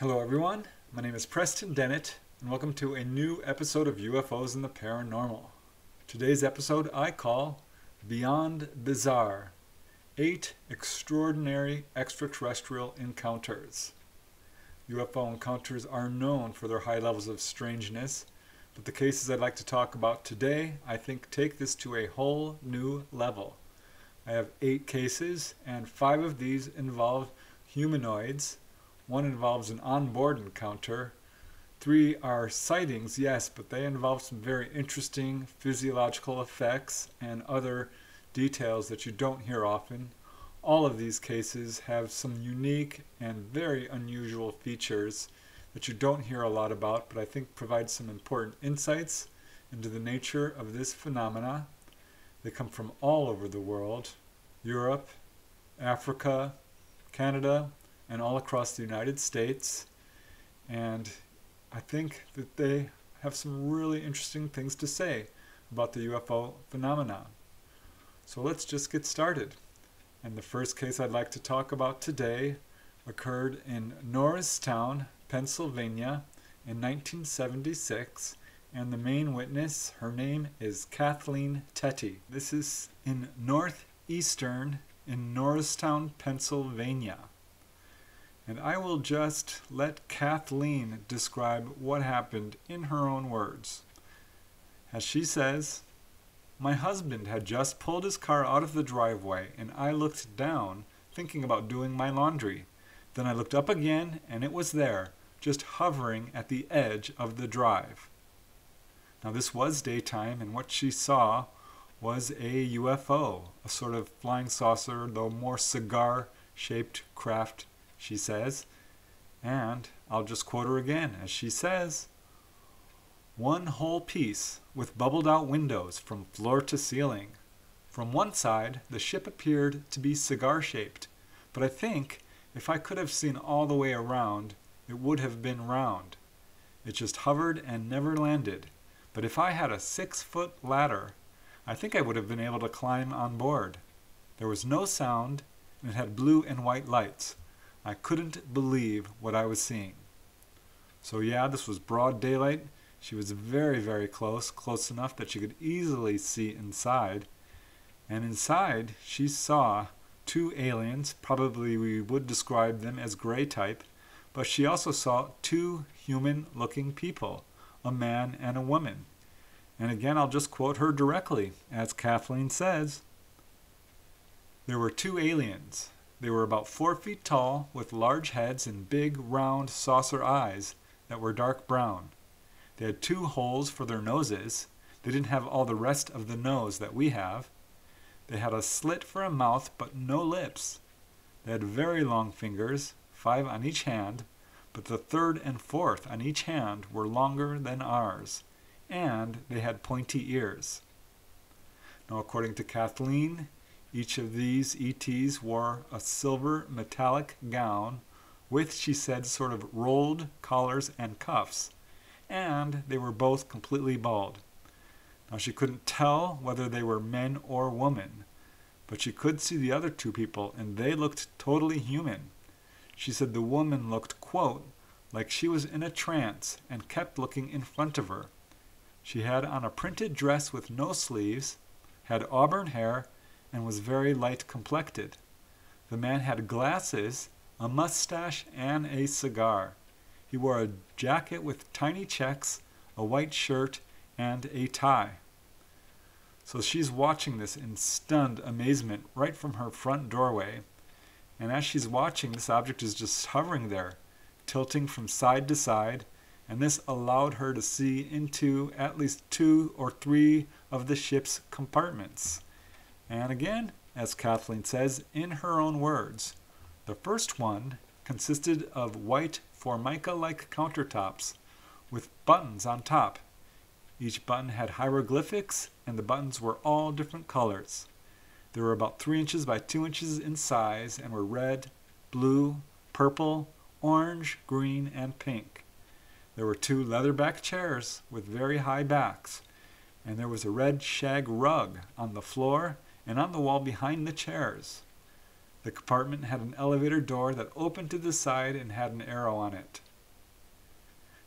Hello, everyone. My name is Preston Dennett, and welcome to a new episode of UFOs and the Paranormal. Today's episode I call Beyond Bizarre Eight Extraordinary Extraterrestrial Encounters. UFO encounters are known for their high levels of strangeness, but the cases I'd like to talk about today I think take this to a whole new level. I have eight cases, and five of these involve humanoids. One involves an onboard encounter. Three are sightings, yes, but they involve some very interesting physiological effects and other details that you don't hear often. All of these cases have some unique and very unusual features that you don't hear a lot about, but I think provide some important insights into the nature of this phenomena. They come from all over the world Europe, Africa, Canada, and all across the United States. And I think that they have some really interesting things to say about the UFO phenomenon. So let's just get started. And the first case I'd like to talk about today occurred in Norristown, Pennsylvania in 1976 and the main witness, her name is Kathleen Teti. This is in northeastern in Norristown, Pennsylvania. And I will just let Kathleen describe what happened in her own words. As she says, My husband had just pulled his car out of the driveway, and I looked down, thinking about doing my laundry. Then I looked up again, and it was there, just hovering at the edge of the drive. Now, this was daytime, and what she saw was a UFO, a sort of flying saucer, though more cigar shaped craft, she says. And I'll just quote her again, as she says One whole piece, with bubbled out windows from floor to ceiling. From one side, the ship appeared to be cigar shaped, but I think if I could have seen all the way around, it would have been round. It just hovered and never landed. But if I had a six foot ladder, I think I would have been able to climb on board. There was no sound, and it had blue and white lights. I couldn't believe what I was seeing. So, yeah, this was broad daylight. She was very, very close, close enough that she could easily see inside. And inside, she saw two aliens, probably we would describe them as gray type, but she also saw two human looking people, a man and a woman. And again, I'll just quote her directly, as Kathleen says There were two aliens. They were about four feet tall, with large heads and big, round, saucer eyes that were dark brown. They had two holes for their noses. They didn't have all the rest of the nose that we have. They had a slit for a mouth, but no lips. They had very long fingers, five on each hand, but the third and fourth on each hand were longer than ours, and they had pointy ears. Now, according to Kathleen, each of these ETs wore a silver metallic gown with, she said, sort of rolled collars and cuffs, and they were both completely bald. Now, she couldn't tell whether they were men or women, but she could see the other two people, and they looked totally human. She said the woman looked, quote, like she was in a trance and kept looking in front of her. She had on a printed dress with no sleeves, had auburn hair, and was very light complected. The man had glasses, a mustache, and a cigar. He wore a jacket with tiny checks, a white shirt, and a tie. So she's watching this in stunned amazement right from her front doorway. And as she's watching, this object is just hovering there, tilting from side to side, and this allowed her to see into at least two or three of the ship's compartments. And again, as Kathleen says in her own words, the first one consisted of white formica like countertops with buttons on top. Each button had hieroglyphics, and the buttons were all different colors. They were about 3 inches by 2 inches in size and were red, blue, purple, orange, green, and pink. There were two leather-back chairs with very high backs, and there was a red shag rug on the floor and on the wall behind the chairs. The compartment had an elevator door that opened to the side and had an arrow on it.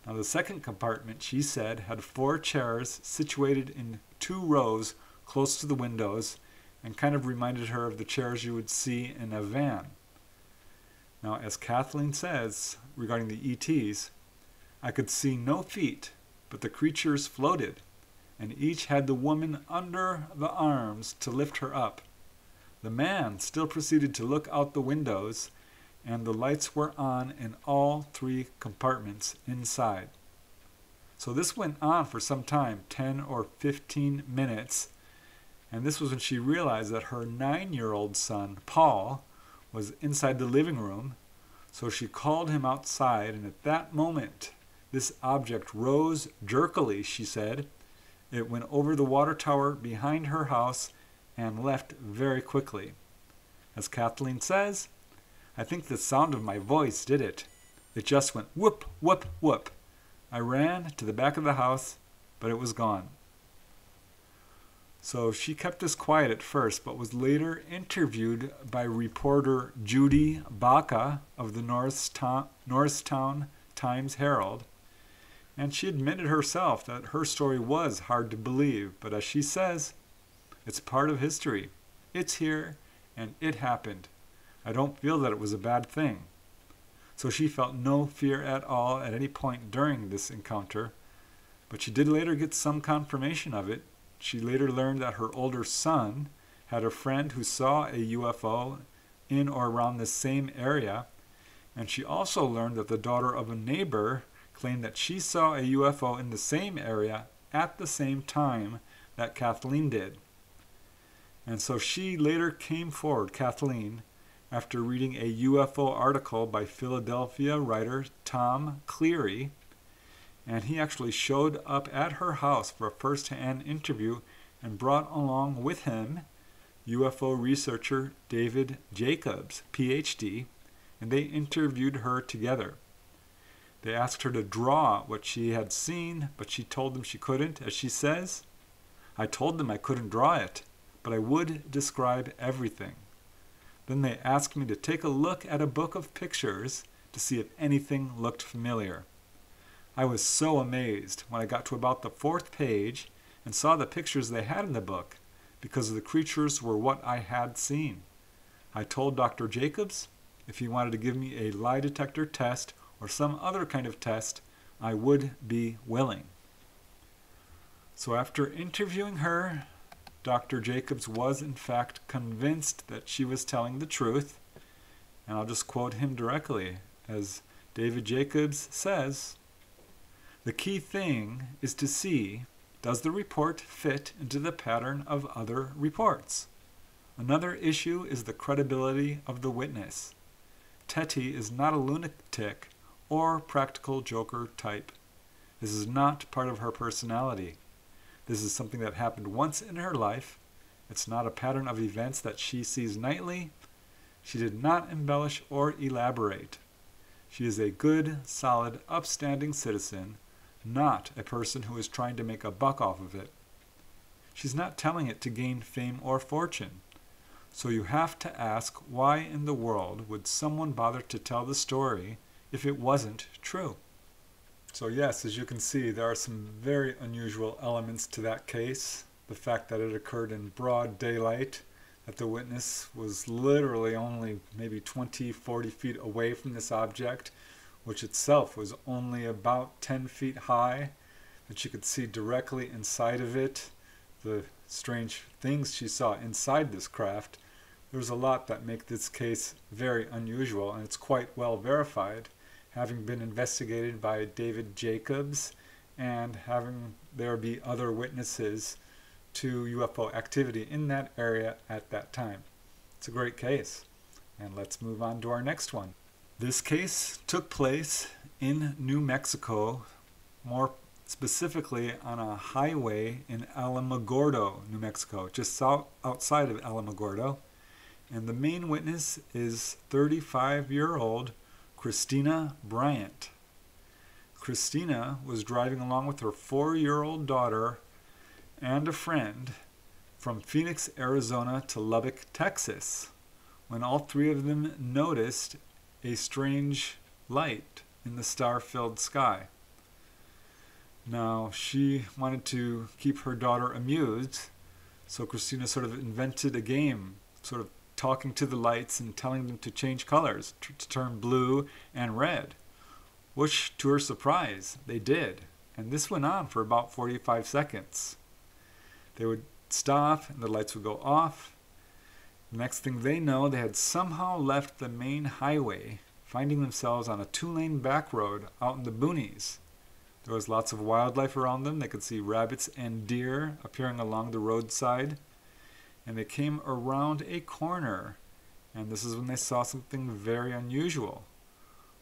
Now, the second compartment, she said, had four chairs situated in two rows close to the windows and kind of reminded her of the chairs you would see in a van. Now, as Kathleen says regarding the ETs, I could see no feet, but the creatures floated, and each had the woman under the arms to lift her up. The man still proceeded to look out the windows, and the lights were on in all three compartments inside. So this went on for some time 10 or 15 minutes. And this was when she realized that her nine year old son, Paul, was inside the living room. So she called him outside, and at that moment, this object rose jerkily, she said. It went over the water tower behind her house and left very quickly. As Kathleen says, I think the sound of my voice did it. It just went whoop, whoop, whoop. I ran to the back of the house, but it was gone. So she kept this quiet at first, but was later interviewed by reporter Judy Baca of the Norristown, Times Herald. And she admitted herself that her story was hard to believe, but as she says, it's part of history. It's here, and it happened. I don't feel that it was a bad thing. So she felt no fear at all at any point during this encounter, but she did later get some confirmation of it. She later learned that her older son had a friend who saw a UFO in or around the same area, and she also learned that the daughter of a neighbor claimed that she saw a UFO in the same area at the same time that Kathleen did. And so she later came forward, Kathleen, after reading a UFO article by Philadelphia writer Tom Cleary. And he actually showed up at her house for a first hand interview and brought along with him UFO researcher David Jacobs, PhD, and they interviewed her together. They asked her to draw what she had seen, but she told them she couldn't, as she says. I told them I couldn't draw it, but I would describe everything. Then they asked me to take a look at a book of pictures to see if anything looked familiar. I was so amazed when I got to about the fourth page and saw the pictures they had in the book because the creatures were what I had seen. I told Dr. Jacobs if he wanted to give me a lie detector test or some other kind of test, I would be willing. So after interviewing her, Dr. Jacobs was in fact convinced that she was telling the truth. And I'll just quote him directly. As David Jacobs says, the key thing is to see does the report fit into the pattern of other reports? Another issue is the credibility of the witness. Teti is not a lunatic or practical joker type. This is not part of her personality. This is something that happened once in her life. It's not a pattern of events that she sees nightly. She did not embellish or elaborate. She is a good, solid, upstanding citizen, not a person who is trying to make a buck off of it. She's not telling it to gain fame or fortune. So you have to ask why in the world would someone bother to tell the story if it wasn't true? So yes, as you can see, there are some very unusual elements to that case. The fact that it occurred in broad daylight, that the witness was literally only maybe 20, 40 feet away from this object, which itself was only about 10 feet high, that she could see directly inside of it, the strange things she saw inside this craft. There's a lot that make this case very unusual, and it's quite well verified having been investigated by David Jacobs and having there be other witnesses to UFO activity in that area at that time. It's a great case. And let's move on to our next one. This case took place in New Mexico, more specifically on a highway in Alamogordo, New Mexico, just south, outside of Alamogordo. And the main witness is 35 year old Christina Bryant. Christina was driving along with her four year old daughter and a friend from Phoenix, Arizona to Lubbock, Texas, when all three of them noticed a strange light in the star filled sky. Now, she wanted to keep her daughter amused, so Christina sort of invented a game, sort of talking to the lights and telling them to change colors, to, to turn blue and red, which, to her surprise, they did. And this went on for about 45 seconds. They would stop and the lights would go off. The next thing they know, they had somehow left the main highway, finding themselves on a two lane back road out in the boonies. There was lots of wildlife around them. They could see rabbits and deer appearing along the roadside. And they came around a corner, and this is when they saw something very unusual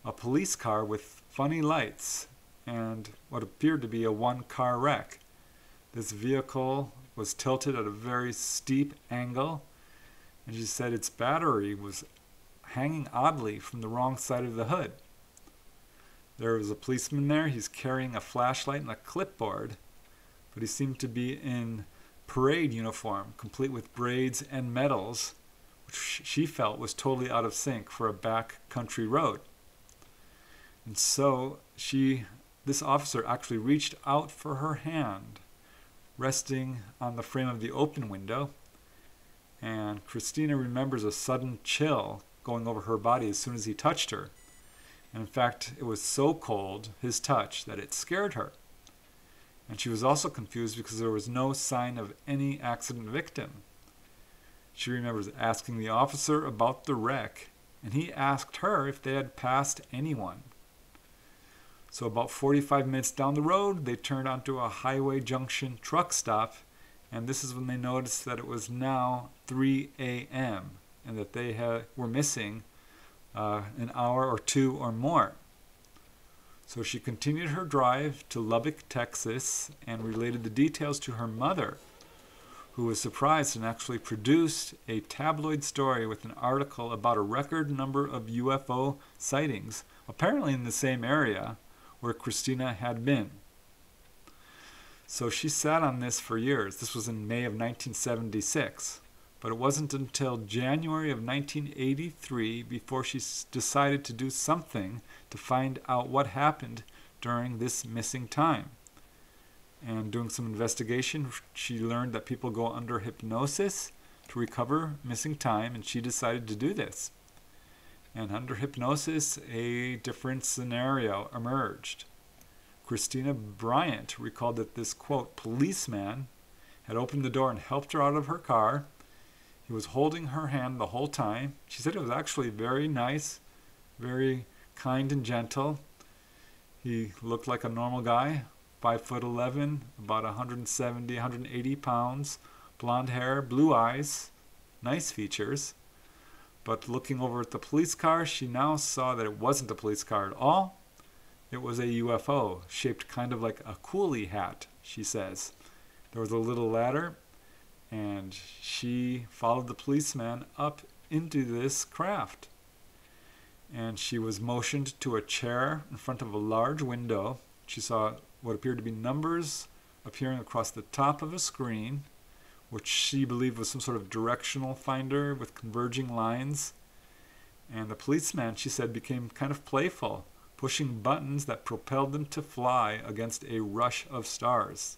a police car with funny lights and what appeared to be a one car wreck. This vehicle was tilted at a very steep angle, and she said its battery was hanging oddly from the wrong side of the hood. There was a policeman there. He's carrying a flashlight and a clipboard, but he seemed to be in parade uniform, complete with braids and medals, which she felt was totally out of sync for a back country road. And so she, this officer actually reached out for her hand, resting on the frame of the open window. And Christina remembers a sudden chill going over her body as soon as he touched her. And in fact, it was so cold, his touch, that it scared her. And she was also confused because there was no sign of any accident victim. She remembers asking the officer about the wreck, and he asked her if they had passed anyone. So, about 45 minutes down the road, they turned onto a highway junction truck stop, and this is when they noticed that it was now 3 a.m. and that they had, were missing uh, an hour or two or more. So she continued her drive to Lubbock, Texas, and related the details to her mother, who was surprised and actually produced a tabloid story with an article about a record number of UFO sightings, apparently in the same area where Christina had been. So she sat on this for years. This was in May of 1976. But it wasn't until January of 1983 before she decided to do something to find out what happened during this missing time. And doing some investigation, she learned that people go under hypnosis to recover missing time, and she decided to do this. And under hypnosis, a different scenario emerged. Christina Bryant recalled that this quote, policeman had opened the door and helped her out of her car he was holding her hand the whole time. She said it was actually very nice, very kind and gentle. He looked like a normal guy, five foot eleven, about 170, 180 pounds, blonde hair, blue eyes, nice features. But looking over at the police car, she now saw that it wasn't a police car at all. It was a UFO, shaped kind of like a coolie hat, she says. There was a little ladder, and she followed the policeman up into this craft. And she was motioned to a chair in front of a large window. She saw what appeared to be numbers appearing across the top of a screen, which she believed was some sort of directional finder with converging lines. And the policeman, she said, became kind of playful, pushing buttons that propelled them to fly against a rush of stars.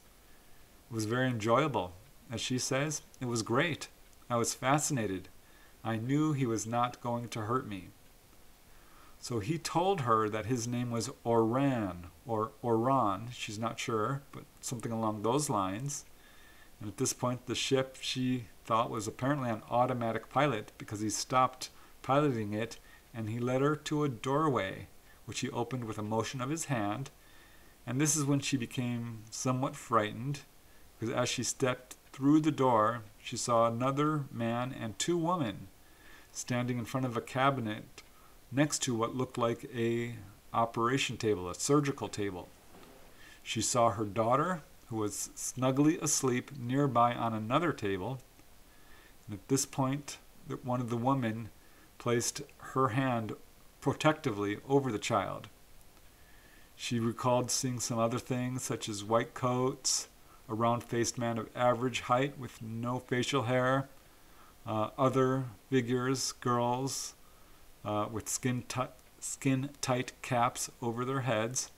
It was very enjoyable as she says, it was great. I was fascinated. I knew he was not going to hurt me. So he told her that his name was Oran or Oran, she's not sure, but something along those lines. And at this point, the ship she thought was apparently on automatic pilot because he stopped piloting it and he led her to a doorway, which he opened with a motion of his hand. And this is when she became somewhat frightened because as she stepped through the door, she saw another man and two women standing in front of a cabinet next to what looked like a operation table, a surgical table. She saw her daughter, who was snugly asleep nearby on another table. And at this point, one of the women placed her hand protectively over the child. She recalled seeing some other things, such as white coats, a round faced man of average height with no facial hair, uh, other figures, girls uh, with skin, t- skin tight caps over their heads.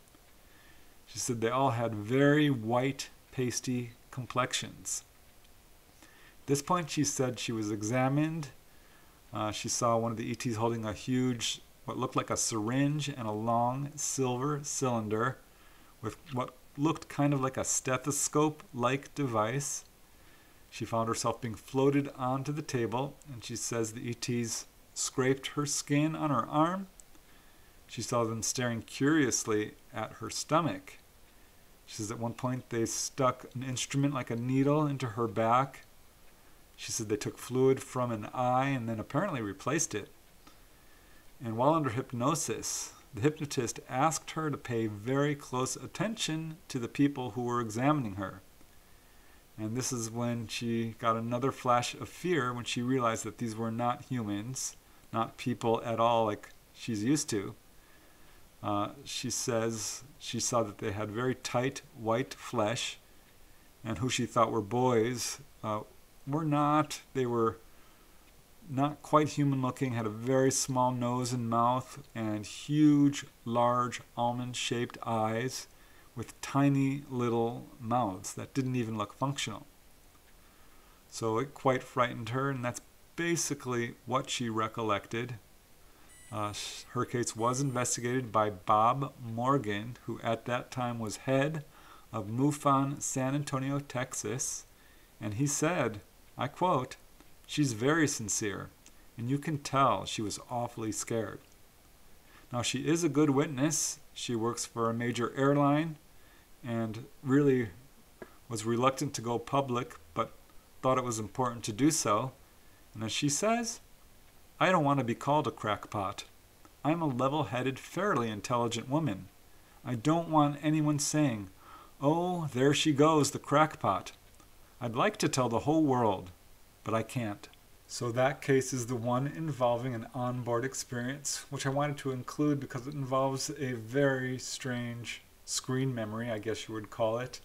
She said they all had very white, pasty complexions. At this point, she said she was examined. Uh, she saw one of the ETs holding a huge, what looked like a syringe and a long silver cylinder with what looked kind of like a stethoscope like device. She found herself being floated onto the table, and she says the ETs scraped her skin on her arm. She saw them staring curiously at her stomach. She says at one point they stuck an instrument like a needle into her back. She said they took fluid from an eye and then apparently replaced it. And while under hypnosis, the hypnotist asked her to pay very close attention to the people who were examining her. And this is when she got another flash of fear when she realized that these were not humans, not people at all like she's used to. Uh, she says she saw that they had very tight white flesh, and who she thought were boys uh, were not. They were not quite human looking, had a very small nose and mouth, and huge, large, almond shaped eyes with tiny little mouths that didn't even look functional. So it quite frightened her, and that's basically what she recollected. Uh, her case was investigated by Bob Morgan, who at that time was head of MUFON San Antonio, Texas, and he said, I quote, She's very sincere, and you can tell she was awfully scared. Now, she is a good witness. She works for a major airline and really was reluctant to go public, but thought it was important to do so. And as she says, I don't want to be called a crackpot. I'm a level headed, fairly intelligent woman. I don't want anyone saying, Oh, there she goes, the crackpot. I'd like to tell the whole world, but I can't. So that case is the one involving an onboard experience, which I wanted to include because it involves a very strange screen memory, I guess you would call it.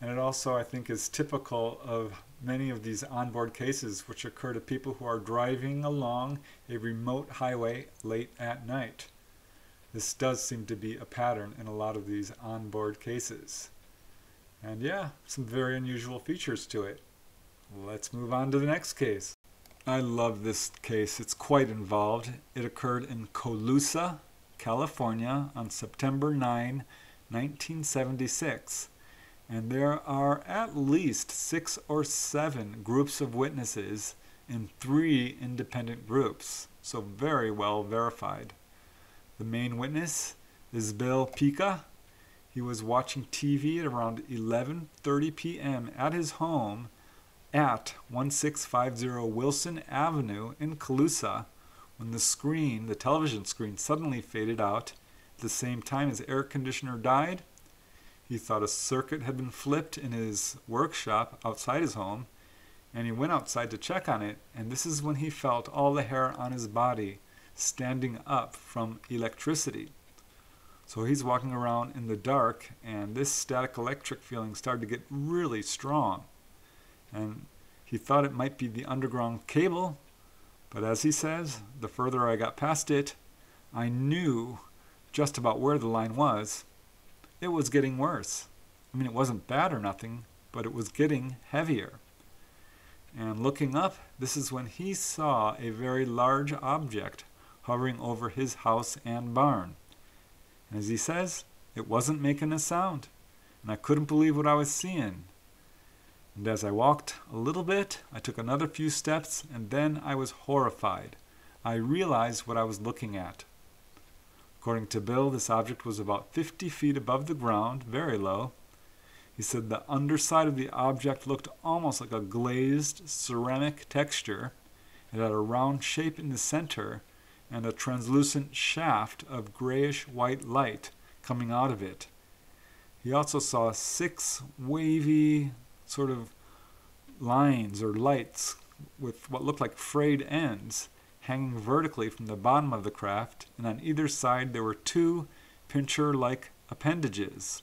And it also, I think, is typical of many of these onboard cases which occur to people who are driving along a remote highway late at night. This does seem to be a pattern in a lot of these onboard cases. And yeah, some very unusual features to it. Let's move on to the next case. I love this case. It's quite involved. It occurred in Colusa, California on September 9, 1976. And there are at least six or seven groups of witnesses in three independent groups, so very well verified. The main witness is Bill Pecha. He was watching TV at around 11:30 p.m. at his home at 1650 Wilson Avenue in Colusa when the screen, the television screen, suddenly faded out at the same time his air conditioner died. He thought a circuit had been flipped in his workshop outside his home, and he went outside to check on it, and this is when he felt all the hair on his body standing up from electricity. So he's walking around in the dark, and this static electric feeling started to get really strong and he thought it might be the underground cable, but as he says, the further I got past it, I knew just about where the line was. It was getting worse. I mean, it wasn't bad or nothing, but it was getting heavier. And looking up, this is when he saw a very large object hovering over his house and barn. And as he says, it wasn't making a sound, and I couldn't believe what I was seeing. And as I walked a little bit, I took another few steps, and then I was horrified. I realized what I was looking at. According to Bill, this object was about 50 feet above the ground, very low. He said the underside of the object looked almost like a glazed ceramic texture. It had a round shape in the center and a translucent shaft of grayish white light coming out of it. He also saw six wavy, sort of lines or lights with what looked like frayed ends hanging vertically from the bottom of the craft, and on either side there were two pincher like appendages.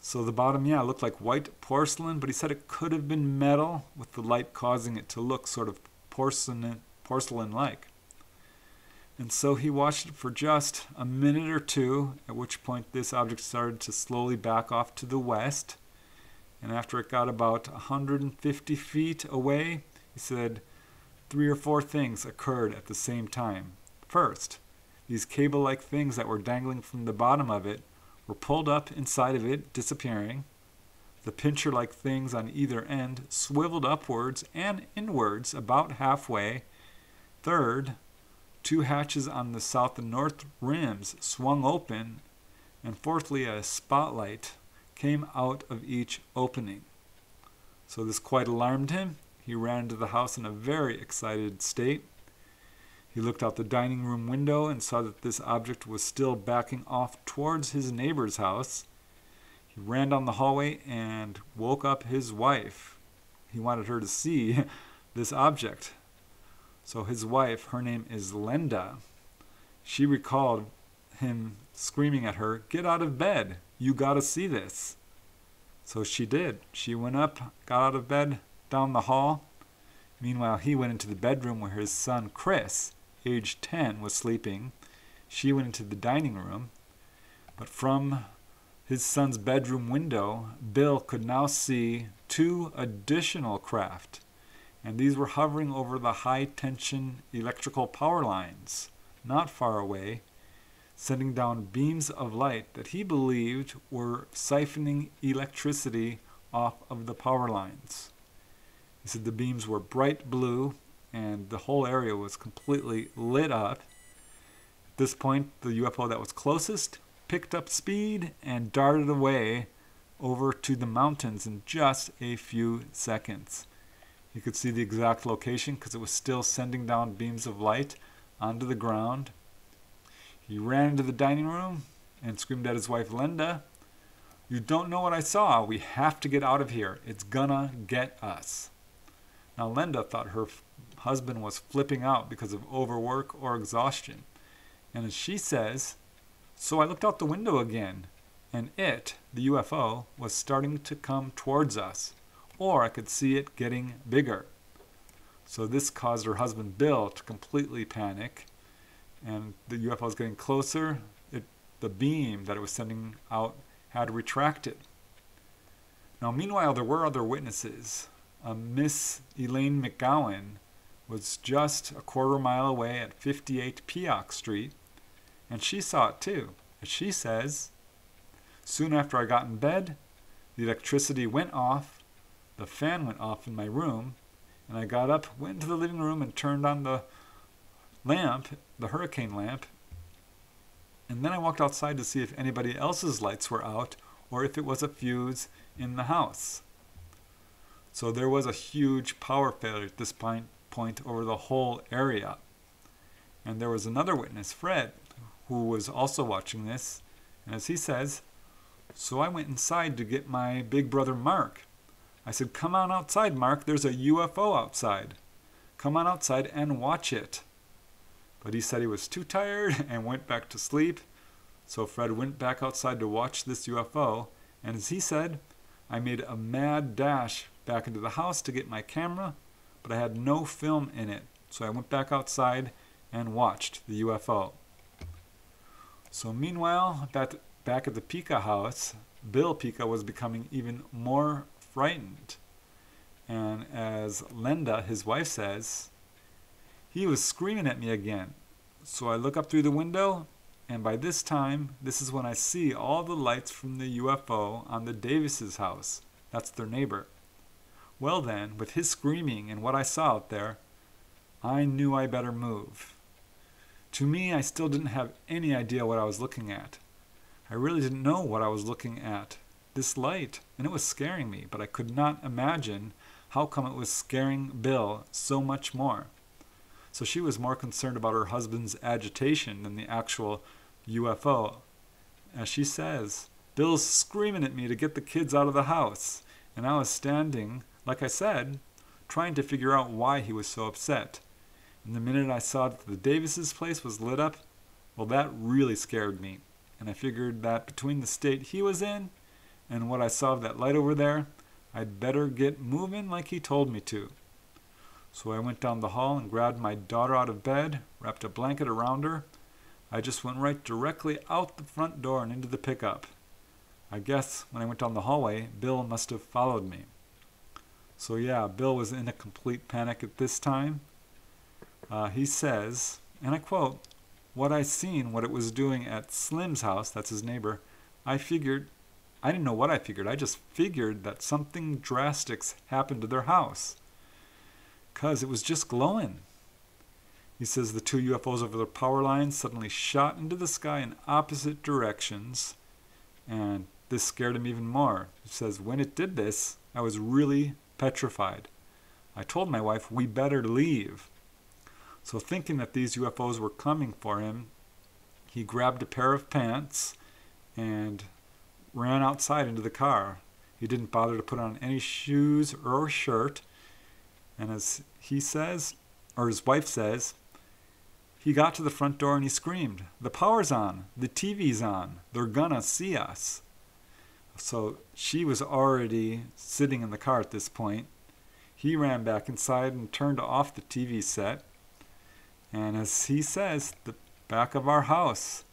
So the bottom, yeah, looked like white porcelain, but he said it could have been metal, with the light causing it to look sort of porcelain porcelain like. And so he watched it for just a minute or two, at which point this object started to slowly back off to the west. And after it got about 150 feet away, he said three or four things occurred at the same time. First, these cable like things that were dangling from the bottom of it were pulled up inside of it, disappearing. The pincher like things on either end swiveled upwards and inwards about halfway. Third, two hatches on the south and north rims swung open. And fourthly, a spotlight came out of each opening. So this quite alarmed him. He ran into the house in a very excited state. He looked out the dining room window and saw that this object was still backing off towards his neighbor's house. He ran down the hallway and woke up his wife. He wanted her to see this object. So his wife, her name is Lenda, she recalled him screaming at her, Get out of bed! You gotta see this! So she did. She went up, got out of bed, down the hall. Meanwhile, he went into the bedroom where his son Chris, aged 10, was sleeping. She went into the dining room. But from his son's bedroom window, Bill could now see two additional craft, and these were hovering over the high tension electrical power lines, not far away, sending down beams of light that he believed were siphoning electricity off of the power lines. He said the beams were bright blue and the whole area was completely lit up. At this point, the UFO that was closest picked up speed and darted away over to the mountains in just a few seconds. You could see the exact location because it was still sending down beams of light onto the ground. He ran into the dining room and screamed at his wife Lenda, You don't know what I saw. We have to get out of here. It's gonna get us. Now, Lenda thought her husband was flipping out because of overwork or exhaustion. And as she says, So I looked out the window again, and it, the UFO, was starting to come towards us, or I could see it getting bigger. So this caused her husband Bill to completely panic and the UFO was getting closer. It, the beam that it was sending out had retracted. Now, meanwhile, there were other witnesses. Uh, Miss Elaine McGowan was just a quarter mile away at 58 Peock Street, and she saw it too. As she says, soon after I got in bed, the electricity went off, the fan went off in my room, and I got up, went into the living room, and turned on the lamp, the hurricane lamp, and then I walked outside to see if anybody else's lights were out or if it was a fuse in the house. So there was a huge power failure at this point, point over the whole area. And there was another witness, Fred, who was also watching this. And as he says, so I went inside to get my big brother Mark. I said, Come on outside, Mark. There's a UFO outside. Come on outside and watch it. But he said he was too tired and went back to sleep. So Fred went back outside to watch this UFO. And as he said, I made a mad dash back into the house to get my camera, but I had no film in it. So I went back outside and watched the UFO. So meanwhile, back, back at the Pecha house, Bill Pecha was becoming even more frightened. And as Lenda, his wife, says, he was screaming at me again. So I look up through the window, and by this time, this is when I see all the lights from the UFO on the Davises' house. That's their neighbor. Well, then, with his screaming and what I saw out there, I knew I better move. To me, I still didn't have any idea what I was looking at. I really didn't know what I was looking at. This light, and it was scaring me, but I could not imagine how come it was scaring Bill so much more. So she was more concerned about her husband's agitation than the actual UFO. As she says, Bill's screaming at me to get the kids out of the house, and I was standing, like I said, trying to figure out why he was so upset. And the minute I saw that the Davises' place was lit up, well, that really scared me. And I figured that between the state he was in and what I saw of that light over there, I'd better get moving like he told me to. So I went down the hall and grabbed my daughter out of bed, wrapped a blanket around her. I just went right directly out the front door and into the pickup. I guess when I went down the hallway, Bill must have followed me. So, yeah, Bill was in a complete panic at this time. Uh, he says, and I quote, What I seen, what it was doing at Slim's house, that's his neighbor, I figured, I didn't know what I figured, I just figured that something drastic happened to their house. Because it was just glowing. He says the two UFOs over the power lines suddenly shot into the sky in opposite directions, and this scared him even more. He says, When it did this, I was really petrified. I told my wife, We better leave. So, thinking that these UFOs were coming for him, he grabbed a pair of pants and ran outside into the car. He didn't bother to put on any shoes or shirt. And as he says, or his wife says, he got to the front door and he screamed, The power's on, the TV's on, they're gonna see us. So she was already sitting in the car at this point. He ran back inside and turned off the TV set. And as he says, the back of our house,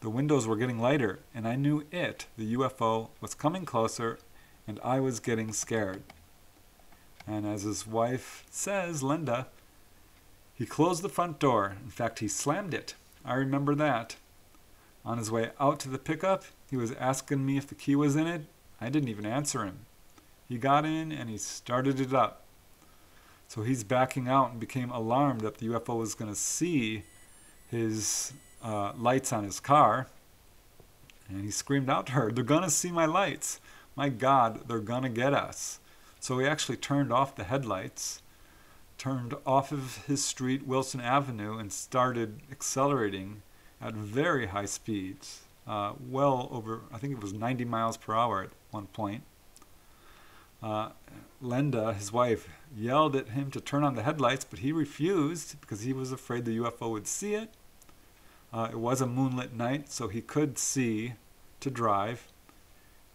the windows were getting lighter, and I knew it, the UFO, was coming closer, and I was getting scared. And as his wife says, Lenda, he closed the front door. In fact, he slammed it. I remember that. On his way out to the pickup, he was asking me if the key was in it. I didn't even answer him. He got in and he started it up. So he's backing out and became alarmed that the UFO was going to see his uh, lights on his car. And he screamed out to her, They're going to see my lights. My God, they're going to get us. So he actually turned off the headlights turned off of his street, Wilson Avenue, and started accelerating at very high speeds, uh, well over, I think it was 90 miles per hour at one point. Uh, Lenda, his wife, yelled at him to turn on the headlights, but he refused because he was afraid the UFO would see it. Uh, it was a moonlit night, so he could see to drive.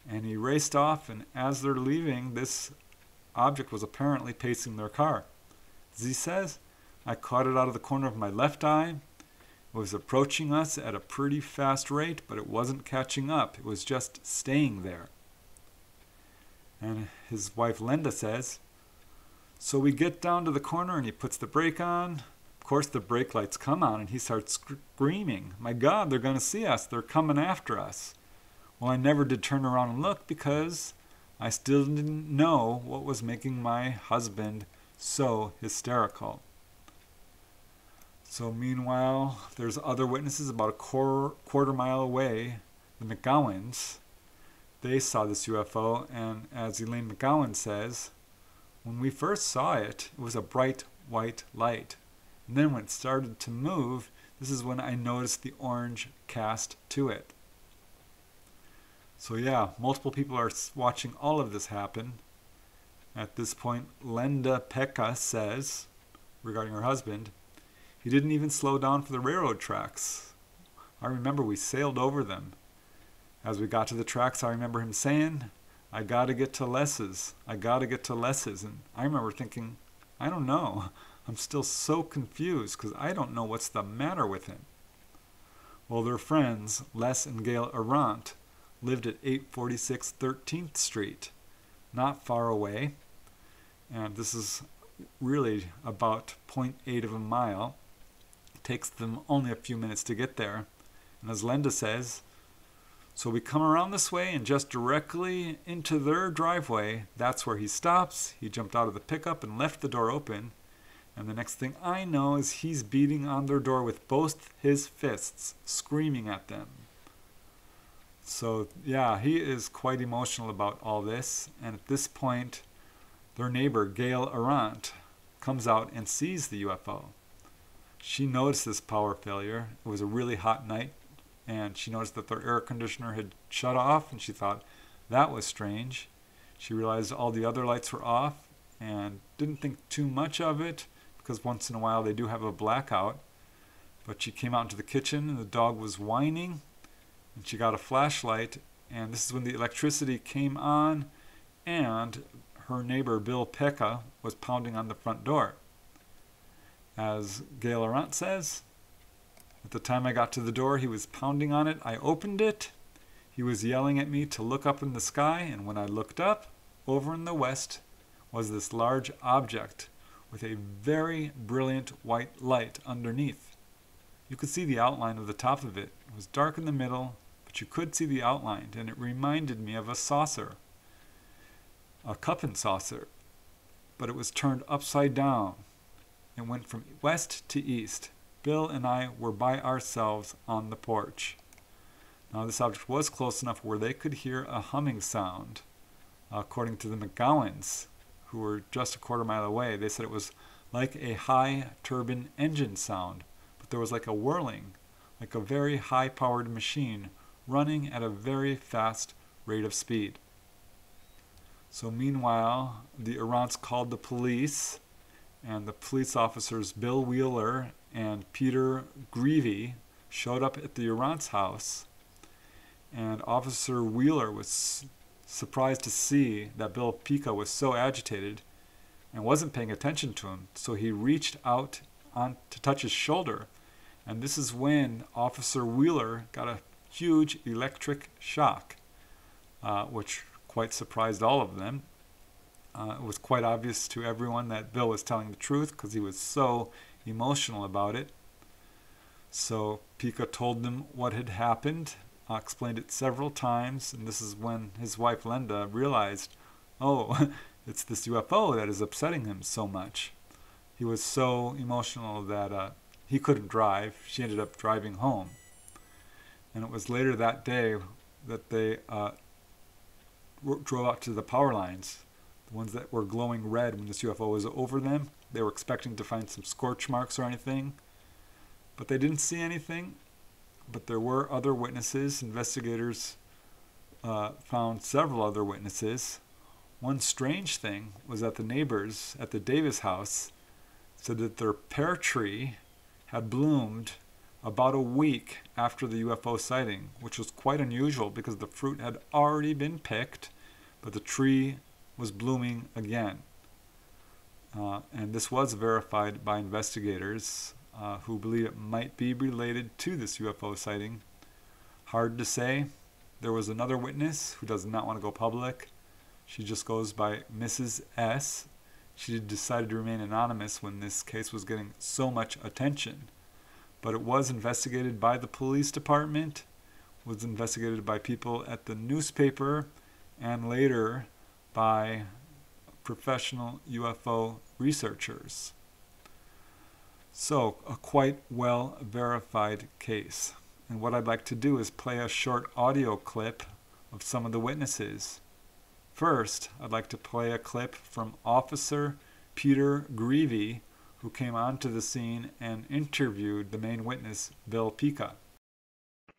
And he raced off, and as they're leaving, this object was apparently pacing their car. Z says, I caught it out of the corner of my left eye. Was approaching us at a pretty fast rate, but it wasn't catching up. It was just staying there. And his wife Lenda says, So we get down to the corner and he puts the brake on. Of course, the brake lights come on and he starts screaming, My God, they're going to see us. They're coming after us. Well, I never did turn around and look because I still didn't know what was making my husband so hysterical. So, meanwhile, there's other witnesses about a quarter, quarter mile away, the McGowans. They saw this UFO, and as Elaine McGowan says, when we first saw it, it was a bright white light. And then when it started to move, this is when I noticed the orange cast to it. So, yeah, multiple people are watching all of this happen. At this point, Lenda Pecha says, regarding her husband, he didn't even slow down for the railroad tracks. I remember we sailed over them. As we got to the tracks, I remember him saying, I gotta get to Les's. I gotta get to Les's. And I remember thinking, I don't know. I'm still so confused because I don't know what's the matter with him. Well, their friends, Les and Gail Arant, lived at 846 13th Street, not far away, and this is really about 0.8 of a mile. Takes them only a few minutes to get there. And as Lenda says, so we come around this way and just directly into their driveway. That's where he stops. He jumped out of the pickup and left the door open. And the next thing I know is he's beating on their door with both his fists, screaming at them. So, yeah, he is quite emotional about all this. And at this point, their neighbor, Gail Arant, comes out and sees the UFO. She noticed this power failure. It was a really hot night, and she noticed that their air conditioner had shut off, and she thought that was strange. She realized all the other lights were off and didn't think too much of it because once in a while they do have a blackout. But she came out into the kitchen and the dog was whining, and she got a flashlight, and this is when the electricity came on and her neighbor Bill Pecha was pounding on the front door. As Gail Arant says, at the time I got to the door, he was pounding on it. I opened it. He was yelling at me to look up in the sky, and when I looked up, over in the west was this large object with a very brilliant white light underneath. You could see the outline of the top of it. It was dark in the middle, but you could see the outline, and it reminded me of a saucer, a cup and saucer, but it was turned upside down and went from west to east. Bill and I were by ourselves on the porch. Now, this object was close enough where they could hear a humming sound. According to the McGowans, who were just a quarter mile away, they said it was like a high turbine engine sound, but there was like a whirling, like a very high powered machine running at a very fast rate of speed. So, meanwhile, the Arants called the police, and the police officers Bill Wheeler and Peter Greevy showed up at the Arants house. And Officer Wheeler was surprised to see that Bill Pecha was so agitated and wasn't paying attention to him. So he reached out on to touch his shoulder. And this is when Officer Wheeler got a huge electric shock, uh, which quite surprised all of them. Uh, it was quite obvious to everyone that Bill was telling the truth because he was so emotional about it. So Pecha told them what had happened, uh, explained it several times, and this is when his wife Lenda realized, oh, it's this UFO that is upsetting him so much. He was so emotional that uh, he couldn't drive. She ended up driving home. And it was later that day that they uh, drove out to the power lines, the ones that were glowing red when this UFO was over them. They were expecting to find some scorch marks or anything, but they didn't see anything. But there were other witnesses. Investigators uh, found several other witnesses. One strange thing was that the neighbors at the Davis house said that their pear tree had bloomed about a week after the UFO sighting, which was quite unusual because the fruit had already been picked, but the tree was blooming again. Uh, and this was verified by investigators uh, who believe it might be related to this UFO sighting. Hard to say. There was another witness who does not want to go public. She just goes by Mrs. S. She decided to remain anonymous when this case was getting so much attention but it was investigated by the police department, was investigated by people at the newspaper, and later by professional UFO researchers. So, a quite well verified case. And what I'd like to do is play a short audio clip of some of the witnesses. First, I'd like to play a clip from Officer Peter Greevy, who came onto the scene and interviewed the main witness, Bill Pecha.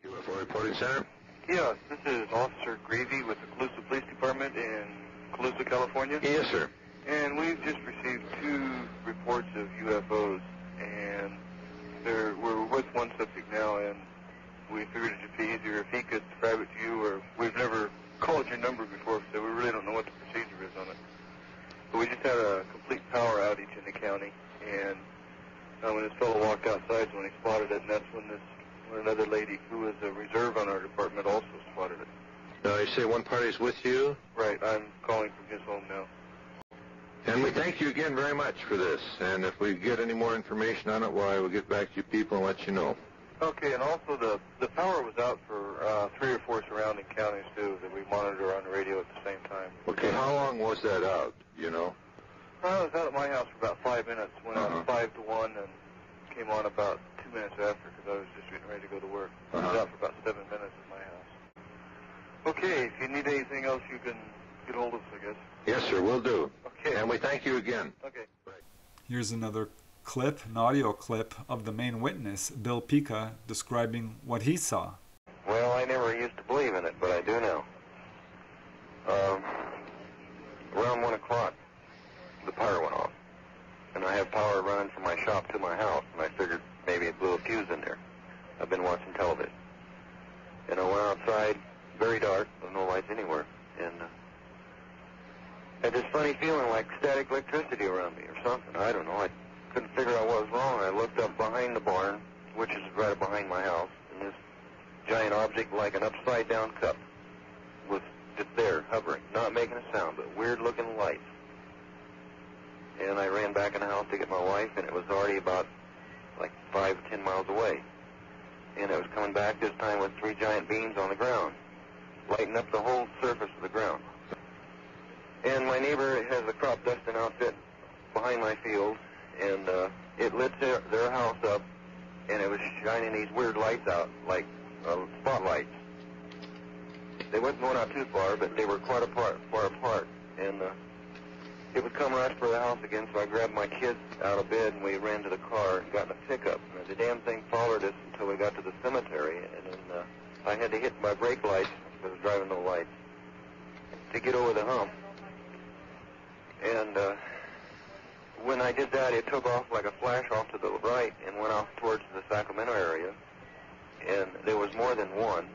UFO Reporting Center? Yes, this is Officer Greevy with the Colusa Police Department in Colusa, California. Yes, sir. And we've just received two reports of UFOs, and they're, we're with one subject now, and we figured it'd be easier if he could describe it to you, or we've never called your number before, so we really don't know what the procedure is on it. But we just had a complete power outage in the county, and uh, when this fellow walked outside, when he spotted it, and that's when this when another lady who was a reserve on our department also spotted it. Now, you say one party's with you? Right, I'm calling from his home now. And we thank you again very much for this. And if we get any more information on it, why, well, we'll get back to you people and let you know. Okay, and also the the power was out for uh, three or four surrounding counties too that we monitor on the radio at the same time. Okay, how long was that out? You know? Well, I was out at my house for about five minutes. Went Uh-huh. out five to one and came on about two minutes after because I was just getting ready to go to work. I was Uh-huh. out for about seven minutes at my house. Okay, if you need anything else, you can get hold of us, I guess. Yes, sir, we'll do. Okay. And we thank you again. Okay. Here's another clip, an audio clip of the main witness, Bill Pecha, describing what he saw. Well, I never used to believe in it, but I do now. Um, around one o'clock, the power went off, and I have power running from my shop to my house, and I figured maybe it blew a fuse in there. I've been watching television, and I went outside, very dark, no lights anywhere, and uh, had this funny feeling like static electricity around me or something. I don't know. I couldn't figure out what was wrong. I looked up behind the barn, which is right behind my house, and this giant object like an upside down cup was just there, hovering, not making a sound, but weird looking lights. And I ran back in the house to get my wife, and it was already about like five, ten miles away. And it was coming back this time with three giant beams on the ground, lighting up the whole surface of the ground. And my neighbor has a crop dusting outfit behind my field, and uh, it lit their, their house up, and it was shining these weird lights out, like uh, spotlights. They wasn't going out too far, but they were quite apart, far apart, and uh, it would come right for the house again, so I grabbed my kids out of bed and we ran to the car and got in a pickup. And the damn thing followed us until we got to the cemetery, and then uh, I had to hit my brake lights was driving no lights to get over the hump. And uh, when I did that, it took off like a flash off to the right and went off towards the Sacramento area. And there was more than one,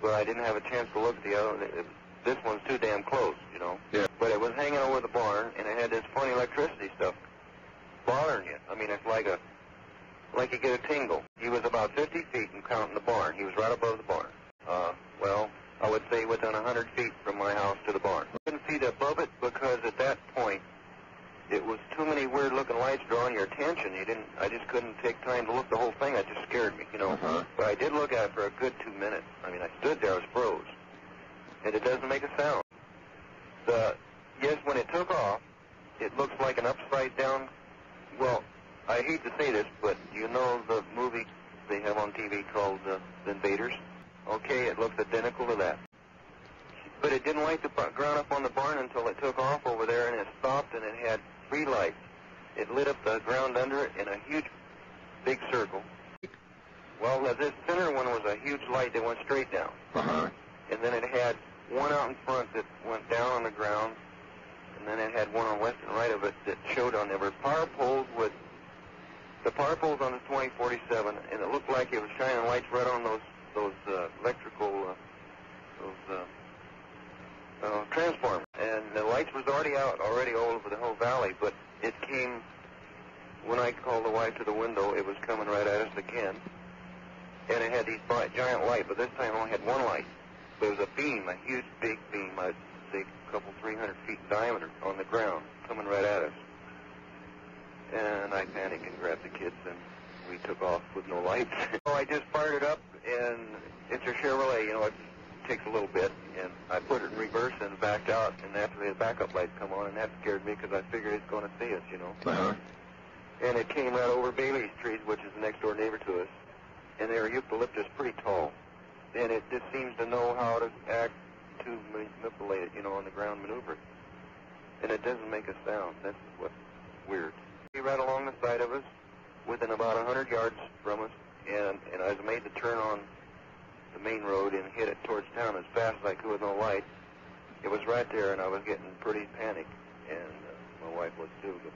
but I didn't have a chance to look at the other. It, this one's too damn close, you know. Yeah. But it was hanging over the barn, and it had this funny electricity stuff bothering you. I mean, it's like a like you get a tingle. He was about 50 feet and counting the barn. He was right above the barn. Uh, well, I would say within 100 feet from my house to the barn. I couldn't see above it because at that point it was too many weird looking lights drawing your attention. You didn't. I just couldn't take time to look the whole thing. It just scared me, you know. Uh-huh. But I did look at it for a good two minutes. I mean, I stood there, I was froze, and it doesn't make a sound. The yes, when it took off, it looks like an upside down. Well, I hate to say this, but you know the movie they have on TV called uh, The Invaders. Okay, it looks identical to that. But it didn't light the ground up on the barn until it took off over there, and it stopped, and it had three lights. It lit up the ground under it in a huge, big circle. Well, uh, this center one was a huge light that went straight down, Uh-huh. and then it had one out in front that went down on the ground, and then it had one on left and right of it that showed on there were power poles with the power poles on the 2047, and it looked like it was shining lights right on those those uh, electrical uh, those uh, uh, transformers. And the lights was already out already all over the whole valley, but it came when I called the wife to the window. It was coming right at us again, and it had these bright, giant light, but this time it only had one light. But it was a beam, a huge big beam, I'd say a couple, three hundred feet in diameter on the ground, coming right at us. And I panicked and grabbed the kids, and we took off with no lights. so I just fired it up, and it's a Chevrolet, you know, it takes a little bit, and I put it in reverse and backed out, and after the backup lights come on, and that scared me because I figured it's going to see us, you know. Uh-huh. And it came right over Bailey's trees, which is the next door neighbor to us, and they're eucalyptus pretty tall. And it just seems to know how to act to manipulate it, you know, on the ground maneuver. And it doesn't make a sound. That's what's weird. He right along the side of us, within about a hundred yards from us, and and I was made the turn on the main road and hit it towards town as fast as I could with no light. It was right there, and I was getting pretty panicked, and uh, my wife was too. But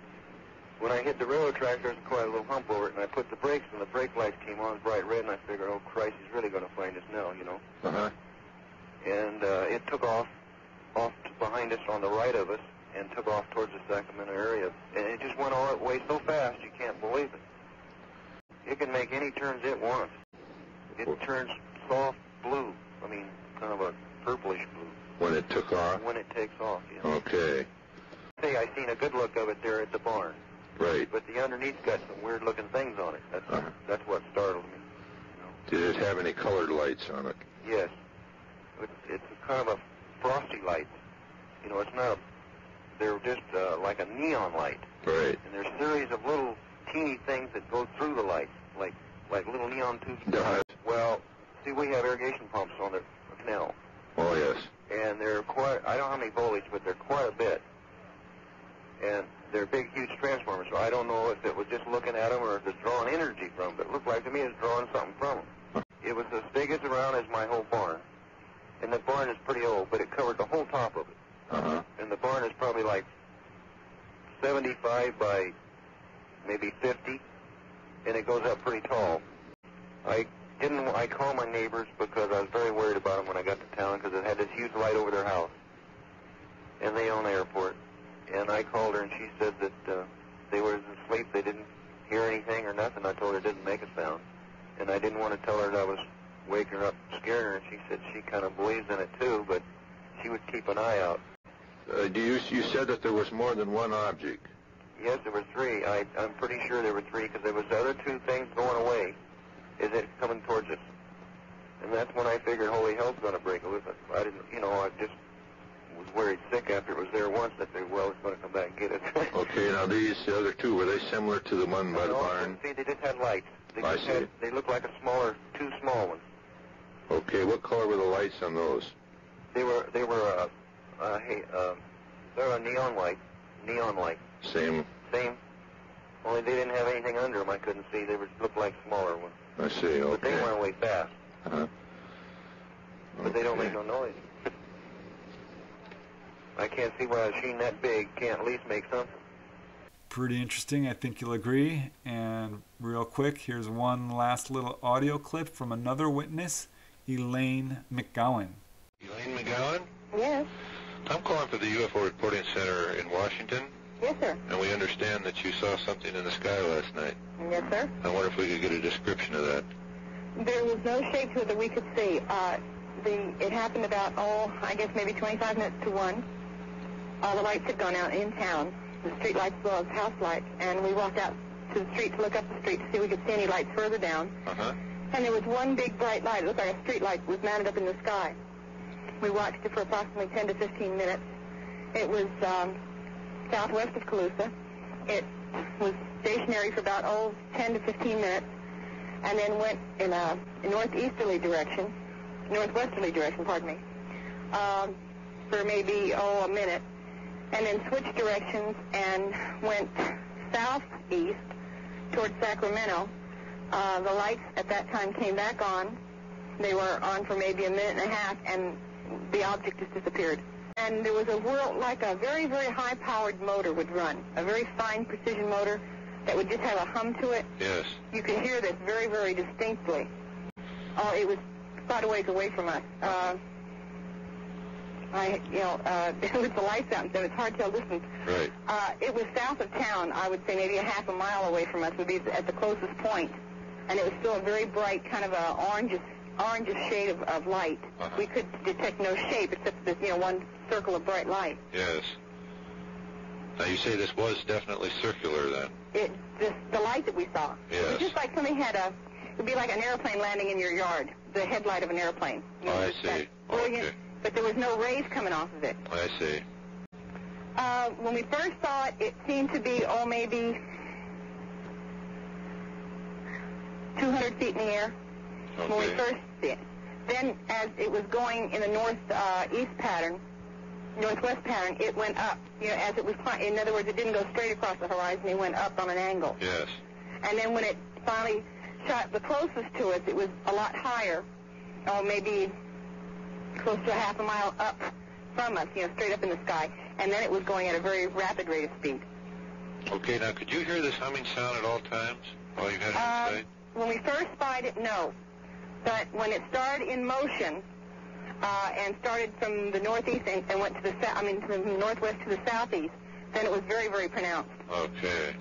when I hit the railroad track, there was quite a little hump over it, and I put the brakes, and the brake lights came on bright red, and I figured, oh Christ, he's really going to find us now, you know. Uh-huh. And uh, it took off, off behind us on the right of us, and took off towards the Sacramento area, and it just went all that way so fast you can't believe it. It can make any turns it wants. It Well- turns soft blue. I mean, kind of a purplish blue When it took off? when it takes off. Know. Okay. Say, I seen a good look of it there at the barn, Right. but the underneath's got some weird looking things on it. That's Uh-huh. that's what startled me. You know. Did it have any colored lights on it? Yes. It's, it's kind of a frosty light. You know, it's not a, they're just uh, like a neon light. Right. And there's a series of little teeny things that go through the light, like like little neon tubes. Yeah. Well, see, we have irrigation pumps on the canal, Oh, yes. and they're quite, I don't know how many voltage, but they're quite a bit. And they're big, huge transformers, so I don't know if it was just looking at them or if it's drawing energy from them, but it looked like to me it's drawing something from them. It was as big as around as my whole barn. And the barn is pretty old, but it covered the whole top of it. Uh-huh. And the barn is probably like 75 by maybe 50, and it goes up pretty tall. I didn't. I called my neighbors because I was very worried about them when I got to town because it had this huge light over their house, and they own the airport. And I called her, and she said that uh, they were asleep. They didn't hear anything or nothing. I told her it didn't make a sound. And I didn't want to tell her that I was waking her up, scaring her. And she said she kind of believes in it too, but she would keep an eye out. Uh, do you, you said that there was more than one object. Yes, there were three. I, I'm pretty sure there were three because there was the other two things going away. Is it coming towards us? And that's when I figured holy hell's going to break loose. I didn't, you know, I just was worried sick after it was there once that they well it's going to come back and get it. Okay, now these the other two, were they similar to the one by the barn? See, they just had lights. They I see. had, they looked like a smaller, two small ones. Okay, what color were the lights on those? They were, they were, uh, uh, hey, uh, they're a neon light, neon light, Same, same. Only they didn't have anything under them. I couldn't see. They were looked like smaller ones, I see, Okay. but they okay. went away fast. Uh-huh. But they don't make no noise. I can't see why a machine that big can't at least make something. Pretty interesting, I think you'll agree. And real quick, here's one last little audio clip from another witness, Elaine McGowan. Elaine McGowan? Yes. I'm calling for the UFO Reporting Center in Washington, Yes, sir. and we understand that you saw something in the sky last night. Yes, sir. I wonder if we could get a description of that. There was no shape to it that we could see. Uh, the it happened about oh, I guess maybe 25 minutes to one. All the lights had gone out in town, the street lights as well as house lights, and we walked out to the street to look up the street to see if we could see any lights further down. Uh-huh. And there was one big bright light. It looked like a street light was mounted up in the sky. We watched it for approximately 10 to 15 minutes. It was um, southwest of Colusa. It was stationary for about, oh, 10 to 15 minutes, and then went in a northeasterly direction, northwesterly direction, pardon me, um, for maybe, oh, a minute, and then switched directions and went southeast towards Sacramento. Uh, the lights at that time came back on. They were on for maybe a minute and a half, and the object just disappeared. And there was a whirl, like a very, very high-powered motor would run, a very fine precision motor that would just have a hum to it. Yes. You could hear this very, very distinctly. Oh, it was quite a ways away from us. Uh, I, you know, uh, with the lights out and stuff, it's hard to tell distance. Right. Uh, it was south of town. I would say maybe a half a mile away from us would be at the closest point, and it was still a very bright, kind of a orangish, orangish shade of, of light. Uh-huh. We could detect no shape except this, you know, one circle of bright light. Yes. Now you say this was definitely circular then. It, this, the light that we saw, it Yes. was just like somebody had a. It would be like an airplane landing in your yard, the headlight of an airplane. You Oh, I see. Brilliant, Okay. but there was no rays coming off of it. I see. Uh, when we first saw it, it seemed to be, oh, maybe 200 feet in the air when we first see it. Then, as it was going in the north uh, east pattern, northwest pattern, it went up. You know, as it was, cli- in other words, it didn't go straight across the horizon. It went up on an angle. Yes. And then when it finally shot the closest to us, it was a lot higher, oh, maybe close to a half a mile up from us, you know, straight up in the sky. And then it was going at a very rapid rate of speed. Okay, now could you hear this humming sound at all times while you had it in sight? when we first spied it, no. But when it started in motion uh, and started from the northeast and, and went to the south, I mean, from the northwest to the southeast, then it was very, very pronounced. Okay.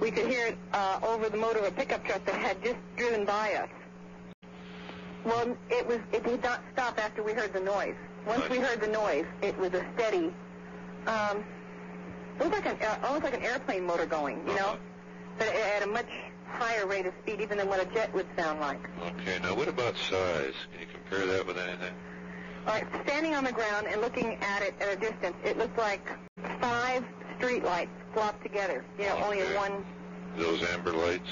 We could hear it uh, over the motor of a pickup truck that had just driven by us. Well, it was it did not stop after we heard the noise. Once we heard the noise, it was a steady. Um, it was like an uh, almost like an airplane motor going, you know, Uh-huh. but at a much higher rate of speed even than what a jet would sound like. Okay, now what about size? Can you compare that with anything? All right, standing on the ground and looking at it at a distance, it looked like five street lights flopped together, you know, only in one Those amber lights?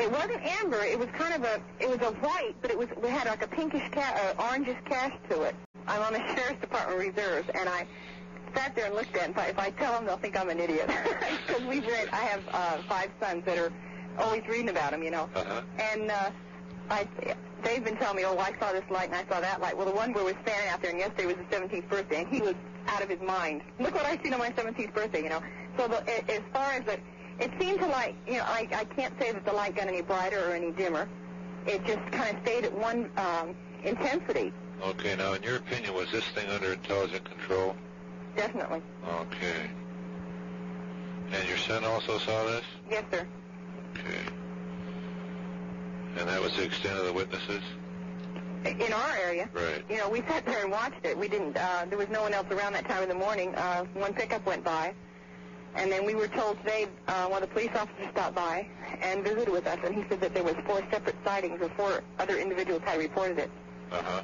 It wasn't amber. It was kind of a. It was a white, but it was. We had like a pinkish, ca- uh, orangish cast to it. I'm on the sheriff's department reserves, and I sat there and looked at it. And thought, if I tell them, they'll think I'm an idiot. Because we've read. I have uh, five sons that are always reading about them, you know. Uh-huh. And uh, I, they've been telling me, oh, I saw this light and I saw that light. Well, the one where we're standing out there, and yesterday was his 17th birthday, and he was out of his mind. Look what I seen on my 17th birthday, you know. So the, as far as the, it seemed to like, you know, I, I can't say that the light got any brighter or any dimmer. It just kind of stayed at one um, intensity, Okay, now in your opinion, was this thing under intelligent control? definitely. Okay. And your son also saw this? Yes, sir. Okay. And that was the extent of the witnesses? In our area. Right. You know, we sat there and watched it. We didn't, uh, there was no one else around that time in the morning. Uh, one pickup went by. And then we were told today, uh, one of the police officers stopped by and visited with us, and he said that there was four separate sightings, or four other individuals had reported it, Uh-huh.